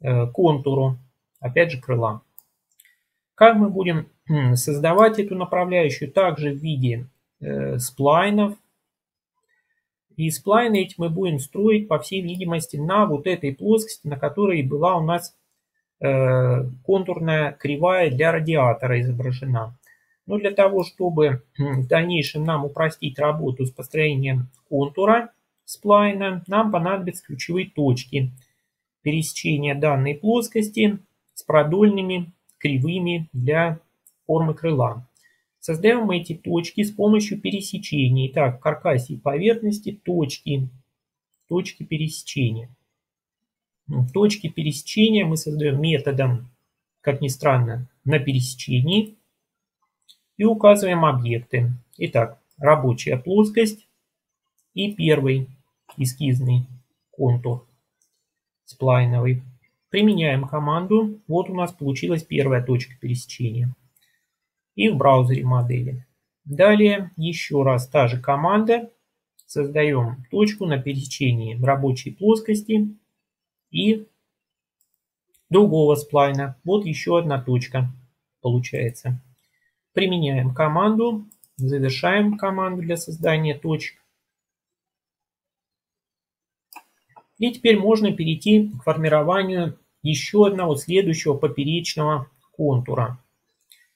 э, контуру, опять же, крыла. Как мы будем создавать эту направляющую? Также в виде э, сплайнов. И сплайны эти мы будем строить, по всей видимости, на вот этой плоскости, на которой была у нас э, контурная кривая для радиатора изображена. Но для того, чтобы в дальнейшем нам упростить работу с построением контура сплайна, нам понадобятся ключевые точки пересечения данной плоскости с продольными кривыми для формы крыла. Создаем мы эти точки с помощью пересечений. Итак, в каркасе и поверхности точки, точки пересечения. Точки пересечения мы создаем методом, как ни странно, на пересечении и указываем объекты. Итак, рабочая плоскость и первый эскизный контур сплайновый. Применяем команду. Вот у нас получилась первая точка пересечения. И в браузере модели. Далее еще раз та же команда. Создаем точку на пересечении рабочей плоскости и другого сплайна. Вот еще одна точка получается. Применяем команду, завершаем команду для создания точек. И теперь можно перейти к формированию еще одного следующего поперечного контура.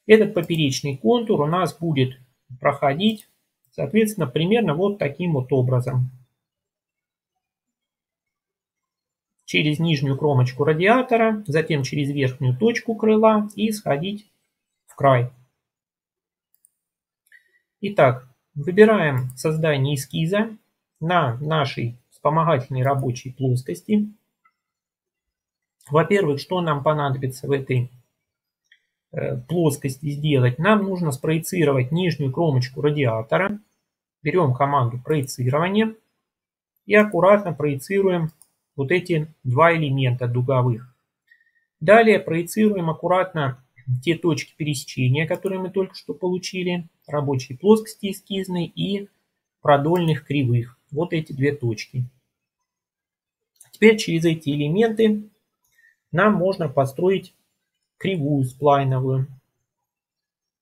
Этот поперечный контур у нас будет проходить, соответственно, примерно вот таким вот образом. Через нижнюю кромочку радиатора, затем через верхнюю точку крыла и сходить в край. Итак, выбираем создание эскиза на нашей вспомогательной рабочей плоскости. Во-первых, что нам понадобится в этой э, плоскости сделать? Нам нужно спроецировать нижнюю кромочку радиатора. Берем команду проецирование и аккуратно проецируем вот эти два элемента дуговых. Далее проецируем аккуратно те точки пересечения, которые мы только что получили, рабочей плоскости эскизной и продольных кривых. Вот эти две точки. Теперь через эти элементы нам можно построить кривую сплайновую.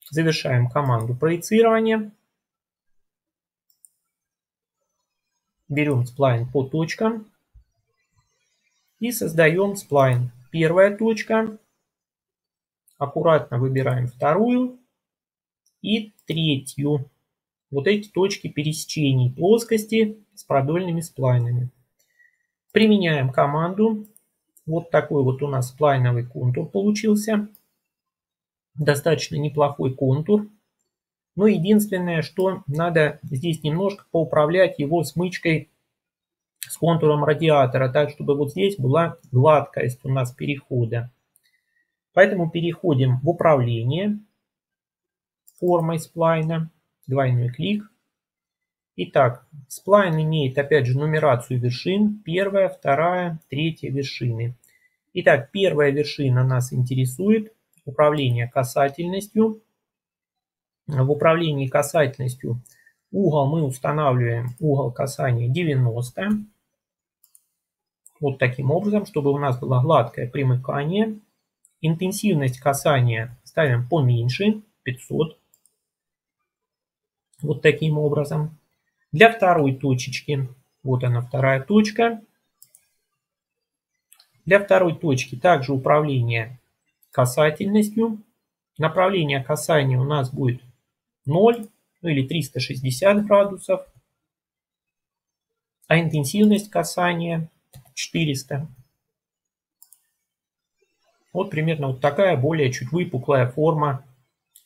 Завершаем команду проецирования. Берем сплайн по точкам и создаем сплайн. Первая точка. Аккуратно выбираем вторую и третью. Вот эти точки пересечений плоскости с продольными сплайнами. Применяем команду. Вот такой вот у нас сплайновый контур получился. Достаточно неплохой контур. Но единственное, что надо здесь немножко поуправлять его смычкой с контуром радиатора, так чтобы вот здесь была гладкость у нас перехода. Поэтому переходим в управление формой сплайна, двойной клик. Итак, сплайн имеет опять же нумерацию вершин. Первая, вторая, третья вершины. Итак, первая вершина нас интересует. Управление касательностью. В управлении касательностью угол мы устанавливаем угол касания 90. Вот таким образом, чтобы у нас было гладкое примыкание. Интенсивность касания ставим поменьше, 500. Вот таким образом. Для второй точечки, вот она вторая точка. Для второй точки также управление касательностью. Направление касания у нас будет 0 ну или 360 градусов. А интенсивность касания 400. Вот примерно вот такая более чуть выпуклая форма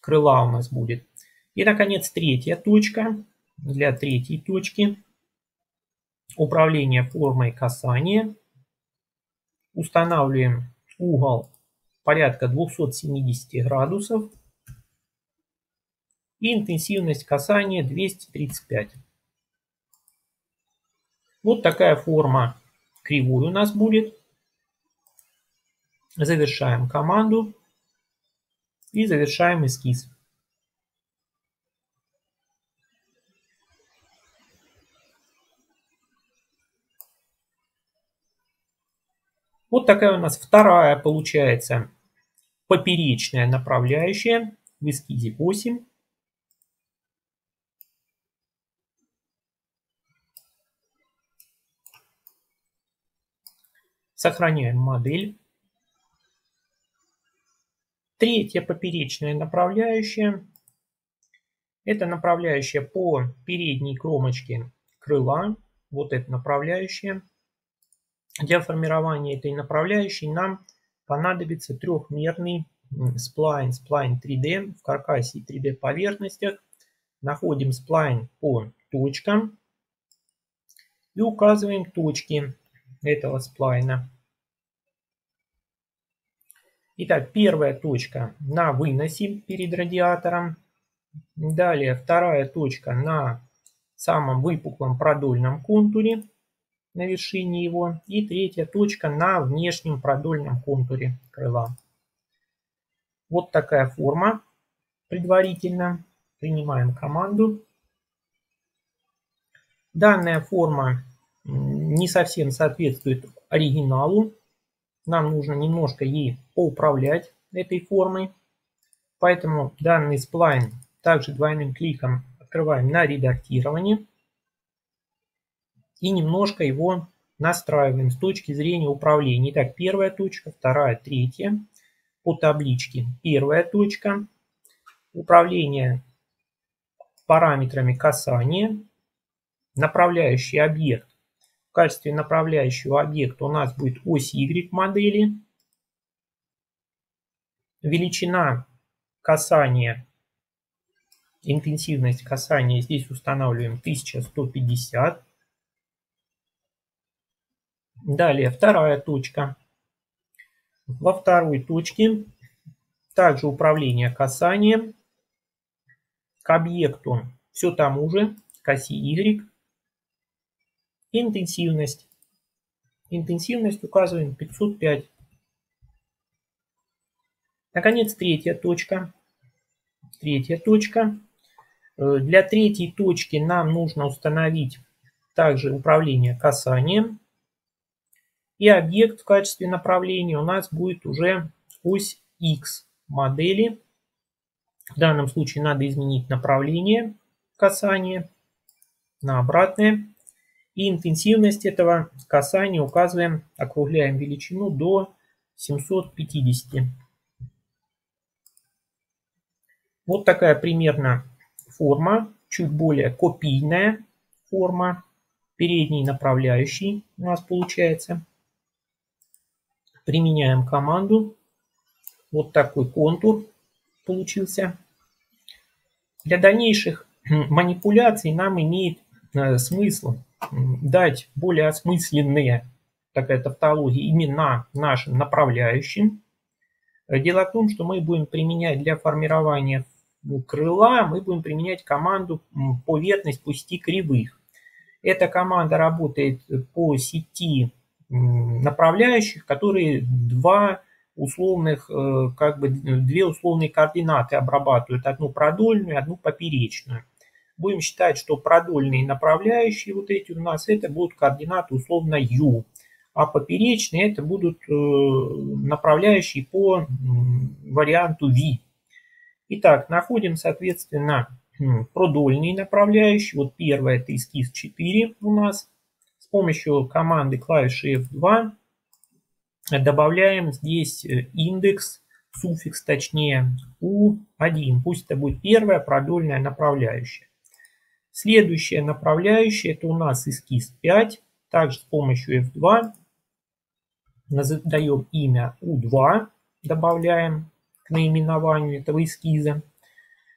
крыла у нас будет. И, наконец, третья точка. Для третьей точки управление формой касания. Устанавливаем угол порядка 270 градусов. И интенсивность касания 235. Вот такая форма кривой у нас будет. Завершаем команду и завершаем эскиз. Вот такая у нас вторая получается поперечная направляющая в эскизе 8. Сохраняем модель. Третья поперечная направляющая. Это направляющая по передней кромочке крыла. Вот эта направляющая. Для формирования этой направляющей нам понадобится трехмерный сплайн, сплайн 3D в каркасе и 3D поверхностях. Находим сплайн по точкам и указываем точки этого сплайна. Итак, первая точка на выносе перед радиатором. Далее вторая точка на самом выпуклом продольном контуре на вершине его. И третья точка на внешнем продольном контуре крыла. Вот такая форма предварительно Принимаем команду. Данная форма не совсем соответствует оригиналу. Нам нужно немножко ей поуправлять этой формой. Поэтому данный сплайн также двойным кликом открываем на редактирование. И немножко его настраиваем с точки зрения управления. Итак, первая точка, вторая, третья. По табличке первая точка. Управление параметрами касания направляющий объект. В качестве направляющего объекта у нас будет ось Y модели. Величина касания, интенсивность касания здесь устанавливаем 1150. Далее вторая точка. Во второй точке также управление касанием. К объекту все тому же, к оси Y Интенсивность. Интенсивность указываем 505. Наконец, третья точка. Третья точка. Э, для третьей точки нам нужно установить также управление касанием. И объект в качестве направления у нас будет уже ось X модели. В данном случае надо изменить направление касания на обратное. И интенсивность этого касания указываем, округляем величину до 750. Вот такая примерно форма, чуть более копийная форма, передней направляющей у нас получается. Применяем команду. Вот такой контур получился. Для дальнейших манипуляций нам имеет э, смысл дать более осмысленные, такая тавтология, имена нашим направляющим. Дело в том, что мы будем применять для формирования крыла, мы будем применять команду поверхность пусти кривых. Эта команда работает по сети направляющих, которые два условных, э, как бы две условные координаты обрабатывают, одну продольную, одну поперечную. Будем считать, что продольные направляющие вот эти у нас, это будут координаты условно u, а поперечные это будут э, направляющие по варианту v. Итак, находим, соответственно, продольные направляющие. Вот первое это эскиз 4 у нас. Помощью команды клавиши F2 добавляем здесь э, индекс, суффикс точнее, U1. Пусть это будет первая продольная направляющая. Следующая направляющая это у нас эскиз 5. Также с помощью F2 даем имя U2, добавляем к наименованию этого эскиза.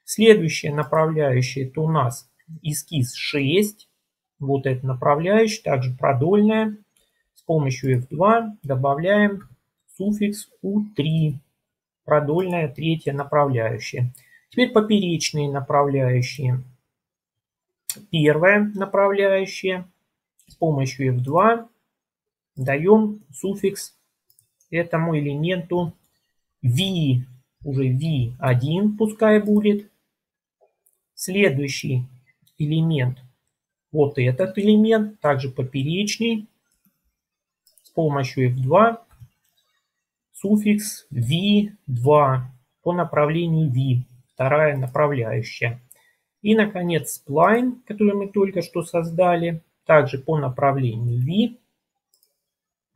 Следующая направляющая это у нас эскиз 6. Вот эта направляющая, также продольная. С помощью F2 добавляем суффикс U3, продольная третья направляющая. Теперь поперечные направляющие первая направляющая. С помощью F2 даем суффикс этому элементу V, уже V1 пускай будет. Следующий элемент, вот этот элемент, также поперечный, с помощью F2 суффикс V2 по направлению V, вторая направляющая. И, наконец, spline, который мы только что создали, также по направлению v,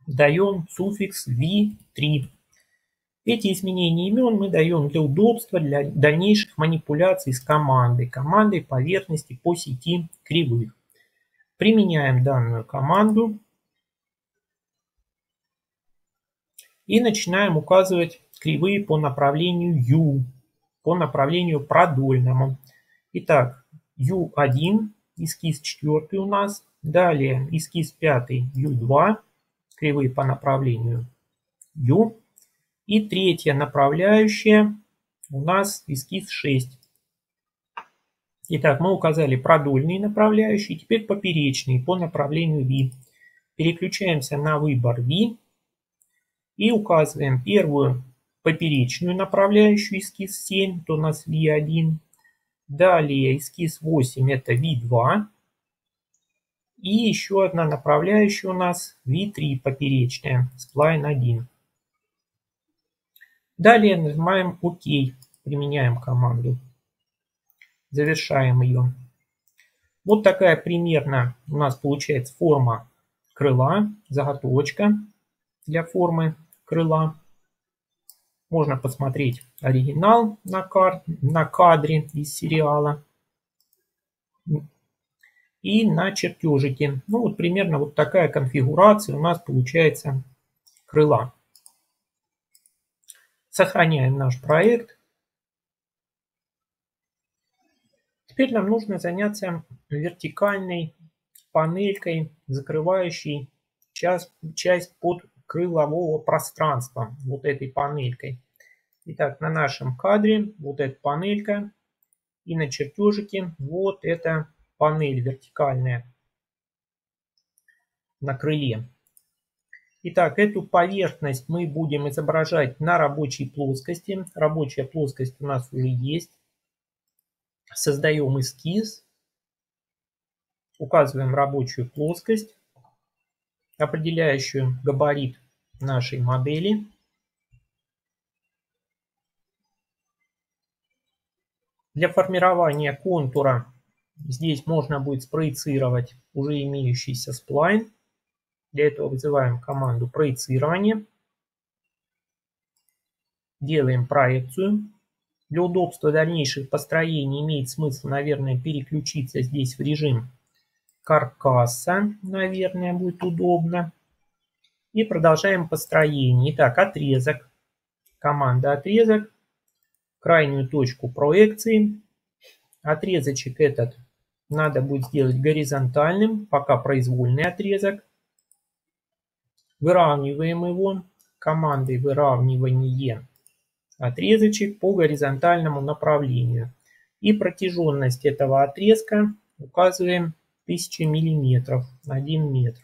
даем суффикс v3. Эти изменения имен мы даем для удобства, для дальнейших манипуляций с командой, командой поверхности по сети кривых. Применяем данную команду и начинаем указывать кривые по направлению U, по направлению продольному. Итак, U1, эскиз 4 у нас. Далее эскиз 5, U2, кривые по направлению U. И третья направляющая у нас эскиз 6. Итак, мы указали продольные направляющие, теперь поперечные по направлению V. Переключаемся на выбор V и указываем первую поперечную направляющую эскиз 7, то у нас V1. Далее эскиз 8 это V2. И еще одна направляющая у нас V3 поперечная, сплайн 1. Далее нажимаем ОК, применяем команду. Завершаем ее. Вот такая примерно у нас получается форма крыла, заготовочка для формы крыла. Можно посмотреть оригинал на, кар... на кадре из сериала и на чертежике. Ну вот примерно вот такая конфигурация у нас получается крыла. Сохраняем наш проект. Теперь нам нужно заняться вертикальной панелькой, закрывающей часть, часть под крылового пространства, вот этой панелькой. Итак, на нашем кадре вот эта панелька и на чертежике вот эта панель вертикальная на крыле. Итак, эту поверхность мы будем изображать на рабочей плоскости. Рабочая плоскость у нас уже есть. Создаем эскиз. Указываем рабочую плоскость, определяющую габарит нашей модели. Для формирования контура здесь можно будет спроецировать уже имеющийся сплайн. Для этого вызываем команду проецирование. Делаем проекцию. Для удобства дальнейших построений имеет смысл, наверное, переключиться здесь в режим каркаса. Наверное, будет удобно. И продолжаем построение. Итак, отрезок. Команда отрезок. Крайнюю точку проекции. Отрезочек этот надо будет сделать горизонтальным, пока произвольный отрезок. Выравниваем его командой выравнивание отрезочек по горизонтальному направлению. И протяженность этого отрезка указываем 1000 миллиметров, 1 метр.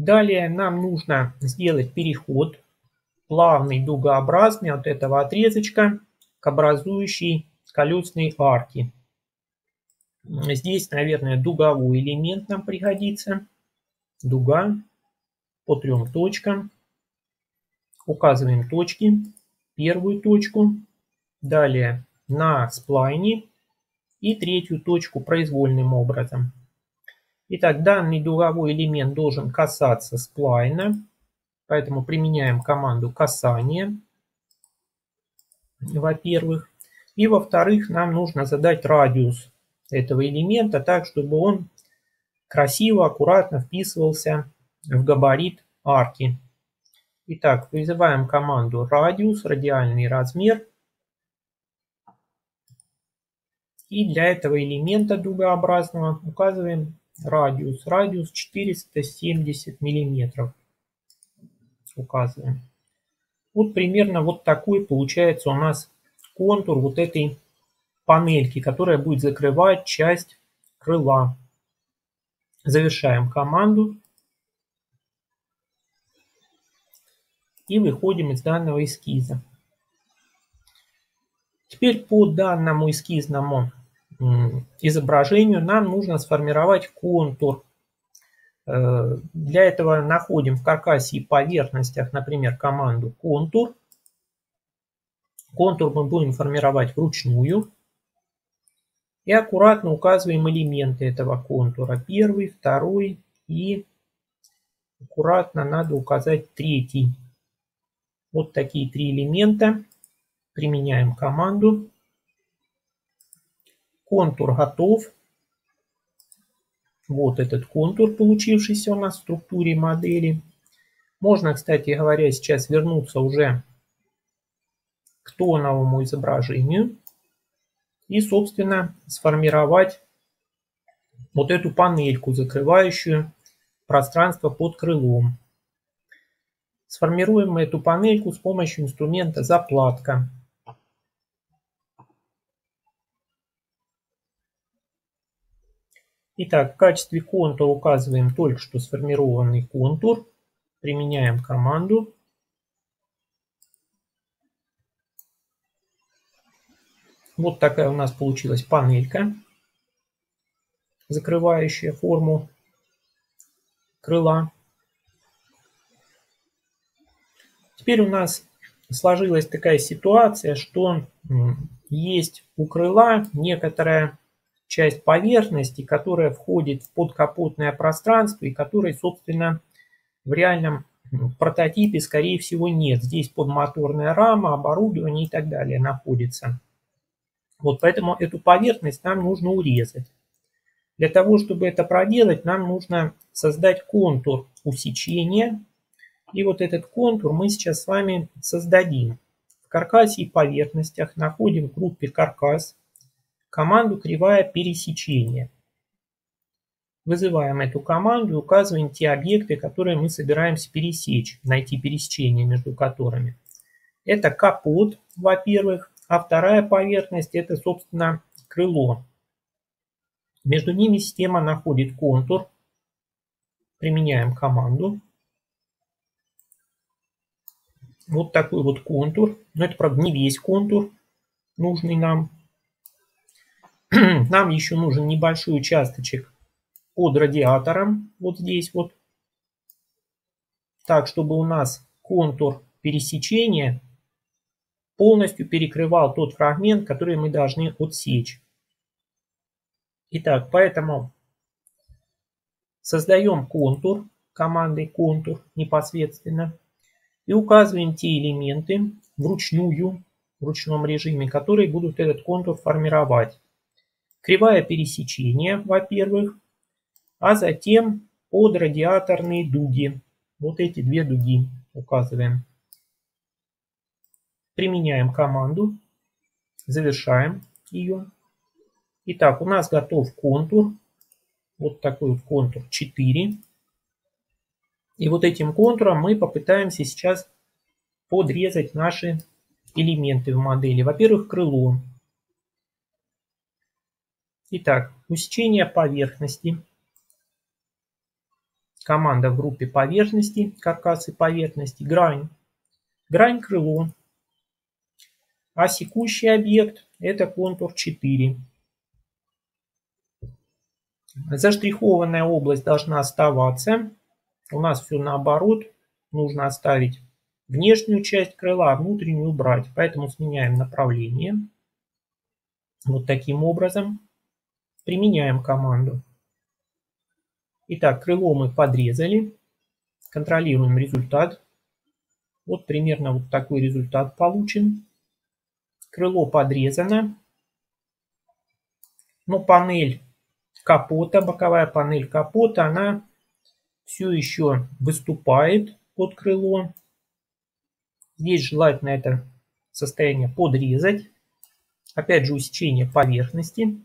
Далее нам нужно сделать переход плавный, дугообразный от этого отрезочка к образующей колесной арке. Здесь, наверное, дуговой элемент нам пригодится. Дуга по трем точкам. Указываем точки. Первую точку. Далее на сплайне. И третью точку произвольным образом. Итак, данный дуговой элемент должен касаться сплайна. Поэтому применяем команду касание, во-первых. И во-вторых, нам нужно задать радиус этого элемента так, чтобы он красиво, аккуратно вписывался в габарит арки. Итак, вызываем команду радиус, радиальный размер. И для этого элемента дугообразного указываем радиус. Радиус 470 миллиметров указываем. Вот примерно вот такой получается у нас контур вот этой панельки, которая будет закрывать часть крыла. Завершаем команду. И выходим из данного эскиза. Теперь по данному эскизному изображению нам нужно сформировать контур для этого находим в каркасе и поверхностях, например, команду контур. Контур мы будем формировать вручную. И аккуратно указываем элементы этого контура. Первый, второй и аккуратно надо указать третий. Вот такие три элемента. Применяем команду. Контур готов. Вот этот контур, получившийся у нас в структуре модели. Можно, кстати говоря, сейчас вернуться уже к тоновому изображению и, собственно, сформировать вот эту панельку, закрывающую пространство под крылом. Сформируем мы эту панельку с помощью инструмента заплатка. Итак, в качестве контура указываем только что сформированный контур. Применяем команду. Вот такая у нас получилась панелька, закрывающая форму крыла. Теперь у нас сложилась такая ситуация, что есть у крыла некоторая часть поверхности, которая входит в подкапотное пространство и которой, собственно, в реальном прототипе, скорее всего, нет. Здесь подмоторная рама, оборудование и так далее находится. Вот поэтому эту поверхность нам нужно урезать. Для того, чтобы это проделать, нам нужно создать контур усечения. И вот этот контур мы сейчас с вами создадим. В каркасе и поверхностях находим в группе каркас команду кривая пересечения. Вызываем эту команду и указываем те объекты, которые мы собираемся пересечь, найти пересечение между которыми. Это капот, во-первых, а вторая поверхность это, собственно, крыло. Между ними система находит контур. Применяем команду. Вот такой вот контур. Но это, правда, не весь контур нужный нам. Нам еще нужен небольшой участочек под радиатором, вот здесь вот. Так, чтобы у нас контур пересечения полностью перекрывал тот фрагмент, который мы должны отсечь. Итак, поэтому создаем контур командой контур непосредственно и указываем те элементы вручную, в ручном режиме, которые будут этот контур формировать. Кривая пересечения, во-первых, а затем под радиаторные дуги. Вот эти две дуги указываем. Применяем команду, завершаем ее. Итак, у нас готов контур. Вот такой вот контур 4. И вот этим контуром мы попытаемся сейчас подрезать наши элементы в модели. Во-первых, крыло. Итак, усечение поверхности. Команда в группе поверхности, каркасы поверхности, грань. Грань крыло. А секущий объект это контур 4. Заштрихованная область должна оставаться. У нас все наоборот. Нужно оставить внешнюю часть крыла, а внутреннюю убрать. Поэтому сменяем направление. Вот таким образом. Применяем команду. Итак, крыло мы подрезали. Контролируем результат. Вот примерно вот такой результат получен. Крыло подрезано. Но панель капота, боковая панель капота, она все еще выступает под крыло. Здесь желательно это состояние подрезать. Опять же усечение поверхности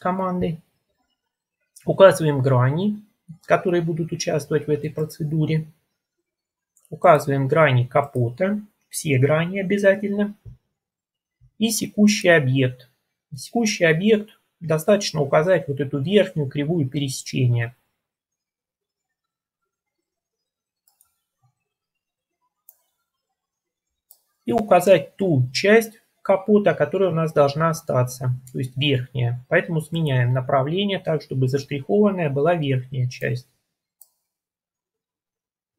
команды. Указываем грани, которые будут участвовать в этой процедуре. Указываем грани капота, все грани обязательно. И секущий объект. Секущий объект достаточно указать вот эту верхнюю кривую пересечения. И указать ту часть, капота, которая у нас должна остаться, то есть верхняя. Поэтому сменяем направление так, чтобы заштрихованная была верхняя часть.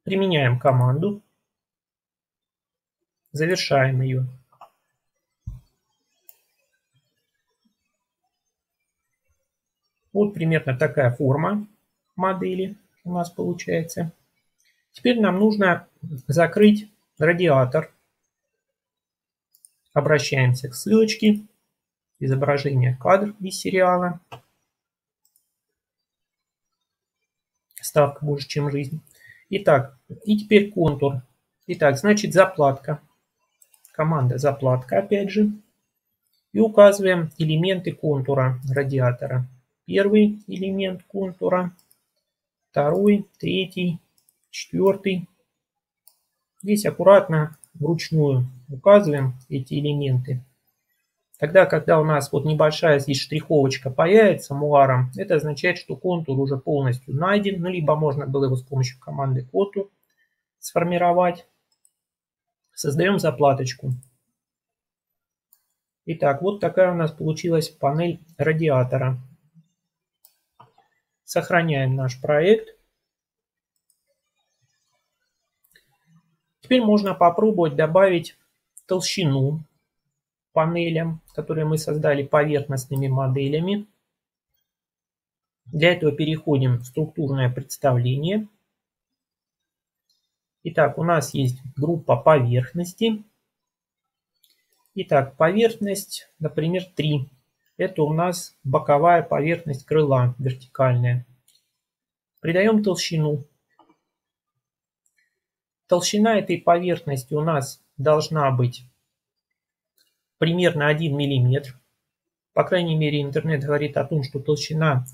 Применяем команду. Завершаем ее. Вот примерно такая форма модели у нас получается. Теперь нам нужно закрыть радиатор Обращаемся к ссылочке. Изображение кадр из сериала. Ставка больше, чем жизнь. Итак, и теперь контур. Итак, значит заплатка. Команда заплатка опять же. И указываем элементы контура радиатора. Первый элемент контура, второй, третий, четвертый. Здесь аккуратно вручную указываем эти элементы. Тогда, когда у нас вот небольшая здесь штриховочка появится муаром, это означает, что контур уже полностью найден, ну, либо можно было его с помощью команды контур сформировать. Создаем заплаточку. Итак, вот такая у нас получилась панель радиатора. Сохраняем наш проект. Теперь можно попробовать добавить толщину панелям, которые мы создали поверхностными моделями. Для этого переходим в структурное представление. Итак, у нас есть группа поверхности. Итак, поверхность, например, 3. Это у нас боковая поверхность крыла, вертикальная. Придаем толщину. Толщина этой поверхности у нас должна быть примерно 1 мм. По крайней мере, интернет говорит о том, что толщина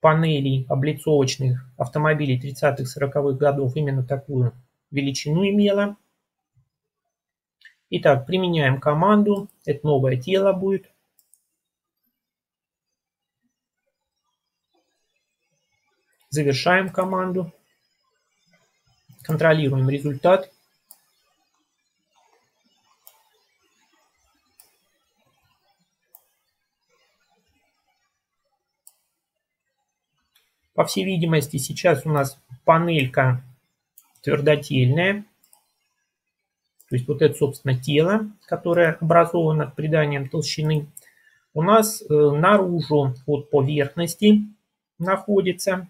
панелей облицовочных автомобилей 30-40-х годов именно такую величину имела. Итак, применяем команду. Это новое тело будет. Завершаем команду. Контролируем результат. По всей видимости, сейчас у нас панелька твердотельная. То есть вот это, собственно, тело, которое образовано приданием толщины. У нас э, наружу от поверхности находится.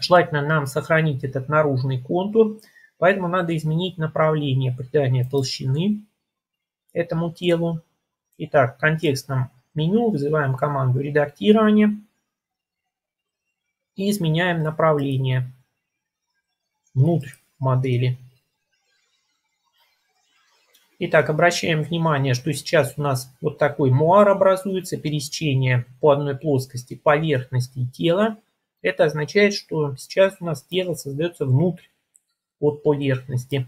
Желательно нам сохранить этот наружный контур. Поэтому надо изменить направление придания толщины этому телу. Итак, в контекстном меню вызываем команду редактирования и изменяем направление внутрь модели. Итак, обращаем внимание, что сейчас у нас вот такой муар образуется, пересечение по одной плоскости поверхности тела. Это означает, что сейчас у нас тело создается внутрь от поверхности.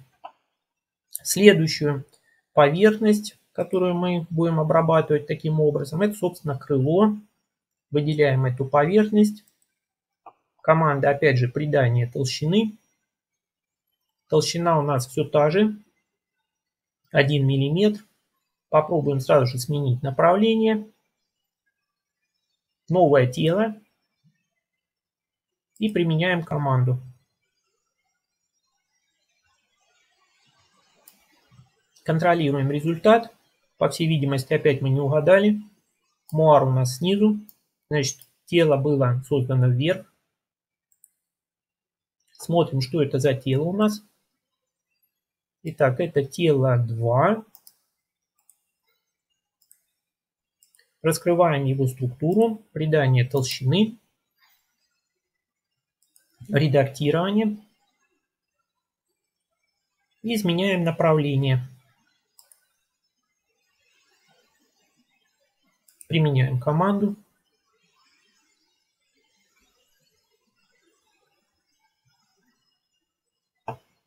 Следующую поверхность, которую мы будем обрабатывать таким образом, это, собственно, крыло. Выделяем эту поверхность. Команда, опять же, придание толщины. Толщина у нас все та же, 1 мм. Попробуем сразу же сменить направление. Новое тело. И применяем команду. Контролируем результат. По всей видимости, опять мы не угадали. Муар у нас снизу. Значит, тело было создано вверх. Смотрим, что это за тело у нас. Итак, это тело 2. Раскрываем его структуру, придание толщины, редактирование. Изменяем направление. Применяем команду.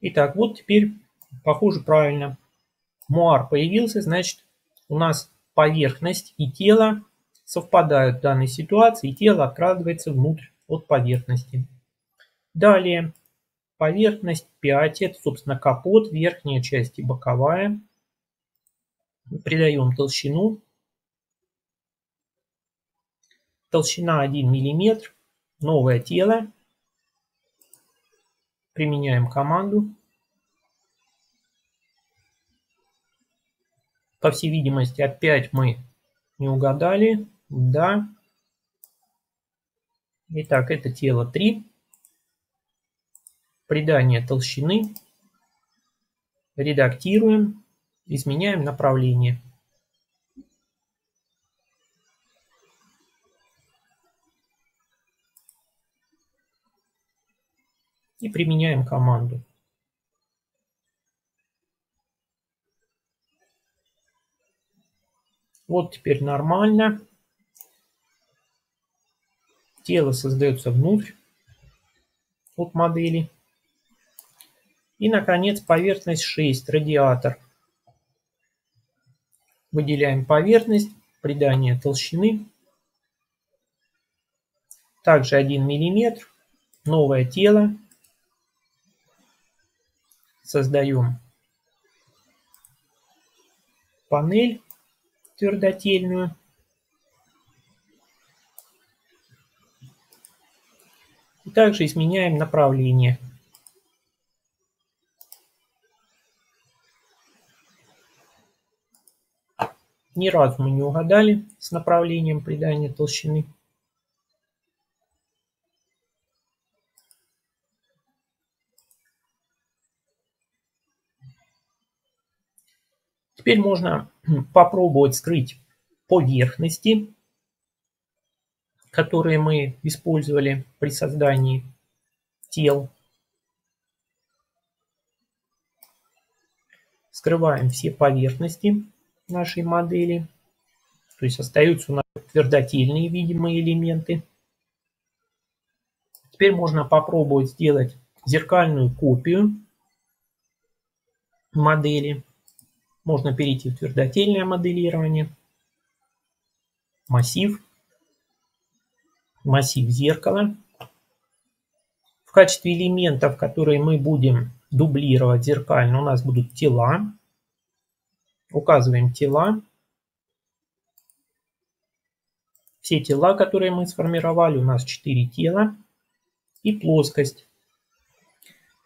Итак, вот теперь Похоже, правильно. Муар появился, значит, у нас поверхность и тело совпадают в данной ситуации, и тело открадывается внутрь от поверхности. Далее, поверхность 5, это, собственно, капот, верхняя часть и боковая. Придаем толщину. Толщина 1 мм, новое тело. Применяем команду. По всей видимости, опять мы не угадали. Да. Итак, это тело 3. Придание толщины. Редактируем. Изменяем направление. И применяем команду. Вот теперь нормально. Тело создается внутрь от модели. И, наконец, поверхность 6, радиатор. Выделяем поверхность, придание толщины. Также 1 мм. Новое тело. Создаем панель твердотельную. И также изменяем направление. Ни разу мы не угадали с направлением придания толщины. Теперь можно попробовать скрыть поверхности, которые мы использовали при создании тел. Скрываем все поверхности нашей модели. То есть остаются у нас твердотельные видимые элементы. Теперь можно попробовать сделать зеркальную копию модели. Можно перейти в твердотельное моделирование. Массив. Массив зеркала. В качестве элементов, которые мы будем дублировать зеркально, у нас будут тела. Указываем тела. Все тела, которые мы сформировали, у нас 4 тела. И плоскость.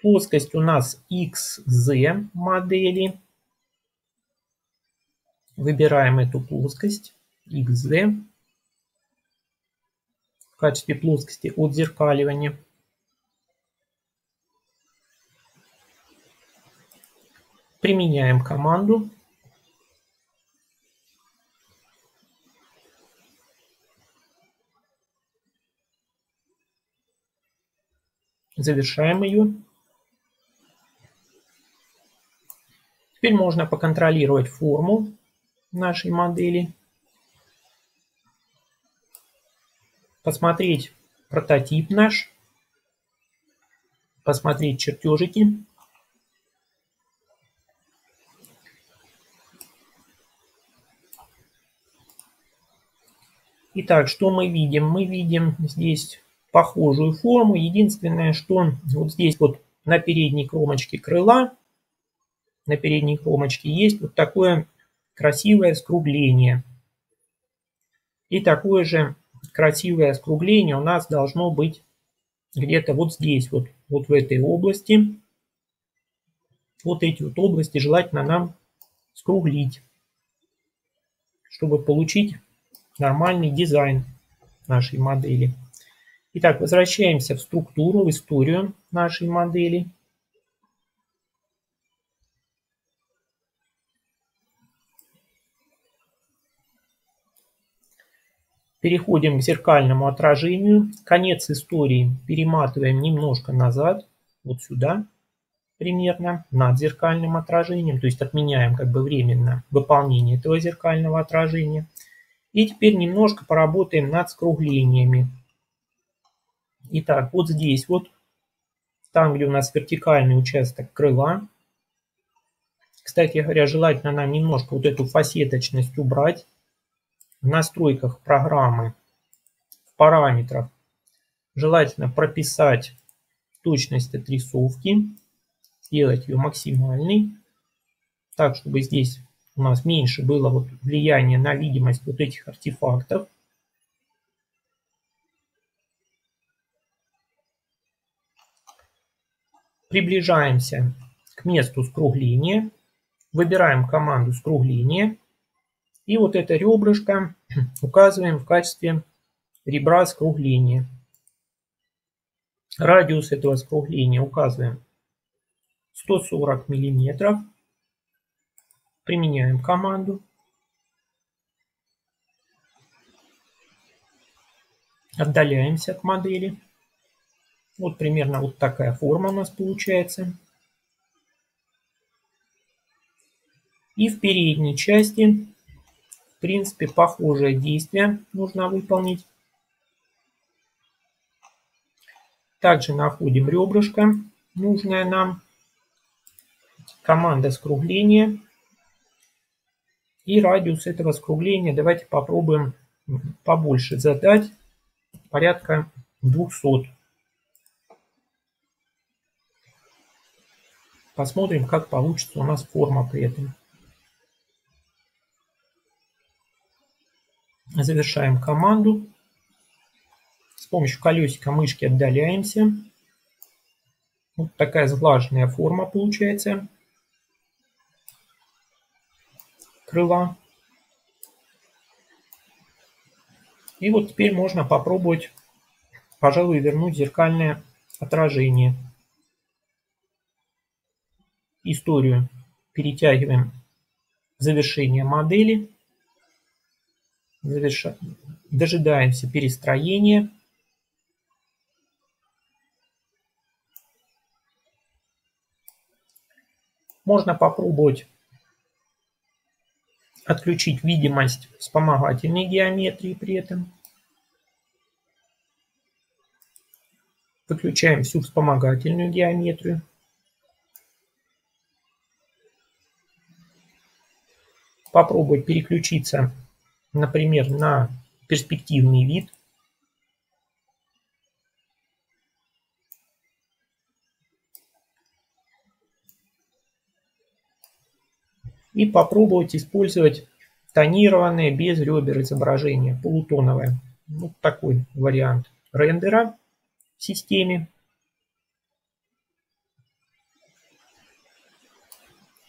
Плоскость у нас XZ модели. Выбираем эту плоскость XZ в качестве плоскости отзеркаливания. Применяем команду Завершаем ее. Теперь можно поконтролировать форму нашей модели. Посмотреть прототип наш. Посмотреть чертежики. Итак, что мы видим? Мы видим здесь похожую форму. Единственное, что вот здесь вот на передней кромочке крыла, на передней кромочке есть вот такое красивое скругление. И такое же красивое скругление у нас должно быть где-то вот здесь, вот, вот в этой области. Вот эти вот области желательно нам скруглить, чтобы получить нормальный дизайн нашей модели. Итак, возвращаемся в структуру, в историю нашей модели. Переходим к зеркальному отражению. Конец истории перематываем немножко назад, вот сюда примерно, над зеркальным отражением. То есть отменяем как бы временно выполнение этого зеркального отражения. И теперь немножко поработаем над скруглениями. Итак, вот здесь вот, там, где у нас вертикальный участок крыла. Кстати говоря, желательно нам немножко вот эту фасеточность убрать. В настройках программы, в параметрах, желательно прописать точность отрисовки, сделать ее максимальной, так, чтобы здесь у нас меньше было вот влияние на видимость вот этих артефактов. Приближаемся к месту скругления. Выбираем команду скругления. И вот это ребрышко указываем в качестве ребра скругления. Радиус этого скругления указываем 140 миллиметров. Применяем команду. Отдаляемся от модели. Вот примерно вот такая форма у нас получается. И в передней части, в принципе, похожее действие нужно выполнить. Также находим ребрышко, нужное нам. Команда скругления. И радиус этого скругления давайте попробуем побольше задать, порядка 200. Посмотрим, как получится у нас форма при этом. Завершаем команду. С помощью колесика мышки отдаляемся. Вот такая сглаженная форма получается крыла. И вот теперь можно попробовать, пожалуй, вернуть зеркальное отражение. Историю перетягиваем завершение модели. Заверша... Дожидаемся перестроения. Можно попробовать отключить видимость вспомогательной геометрии при этом. Выключаем всю вспомогательную геометрию. Попробовать переключиться, например, на перспективный вид. и попробовать использовать тонированное без ребер изображение, полутоновое. Вот такой вариант рендера в системе.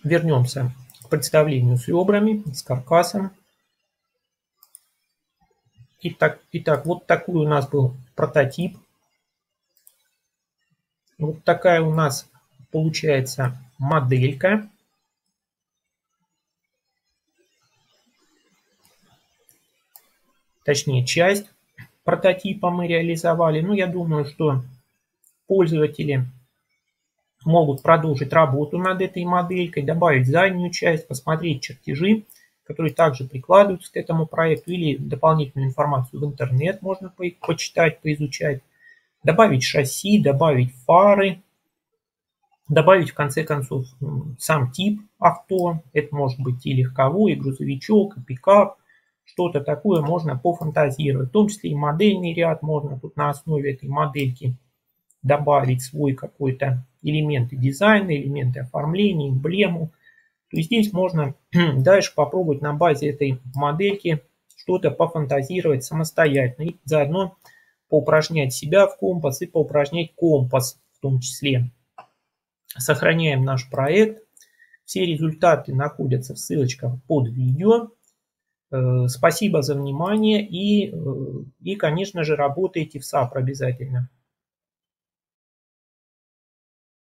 Вернемся к представлению с ребрами, с каркасом. Итак, итак, вот такой у нас был прототип. Вот такая у нас получается моделька. точнее часть прототипа мы реализовали. Но я думаю, что пользователи могут продолжить работу над этой моделькой, добавить заднюю часть, посмотреть чертежи, которые также прикладываются к этому проекту, или дополнительную информацию в интернет можно по почитать, поизучать, добавить шасси, добавить фары, добавить в конце концов сам тип авто, это может быть и легковой, и грузовичок, и пикап, что-то такое можно пофантазировать. В том числе и модельный ряд можно тут на основе этой модельки добавить свой какой-то элементы дизайна, элементы оформления, эмблему. То есть здесь можно дальше попробовать на базе этой модельки что-то пофантазировать самостоятельно и заодно поупражнять себя в компас и поупражнять компас в том числе. Сохраняем наш проект. Все результаты находятся в ссылочках под видео. Э, спасибо за внимание и, э, и, конечно же, работайте в САПР обязательно.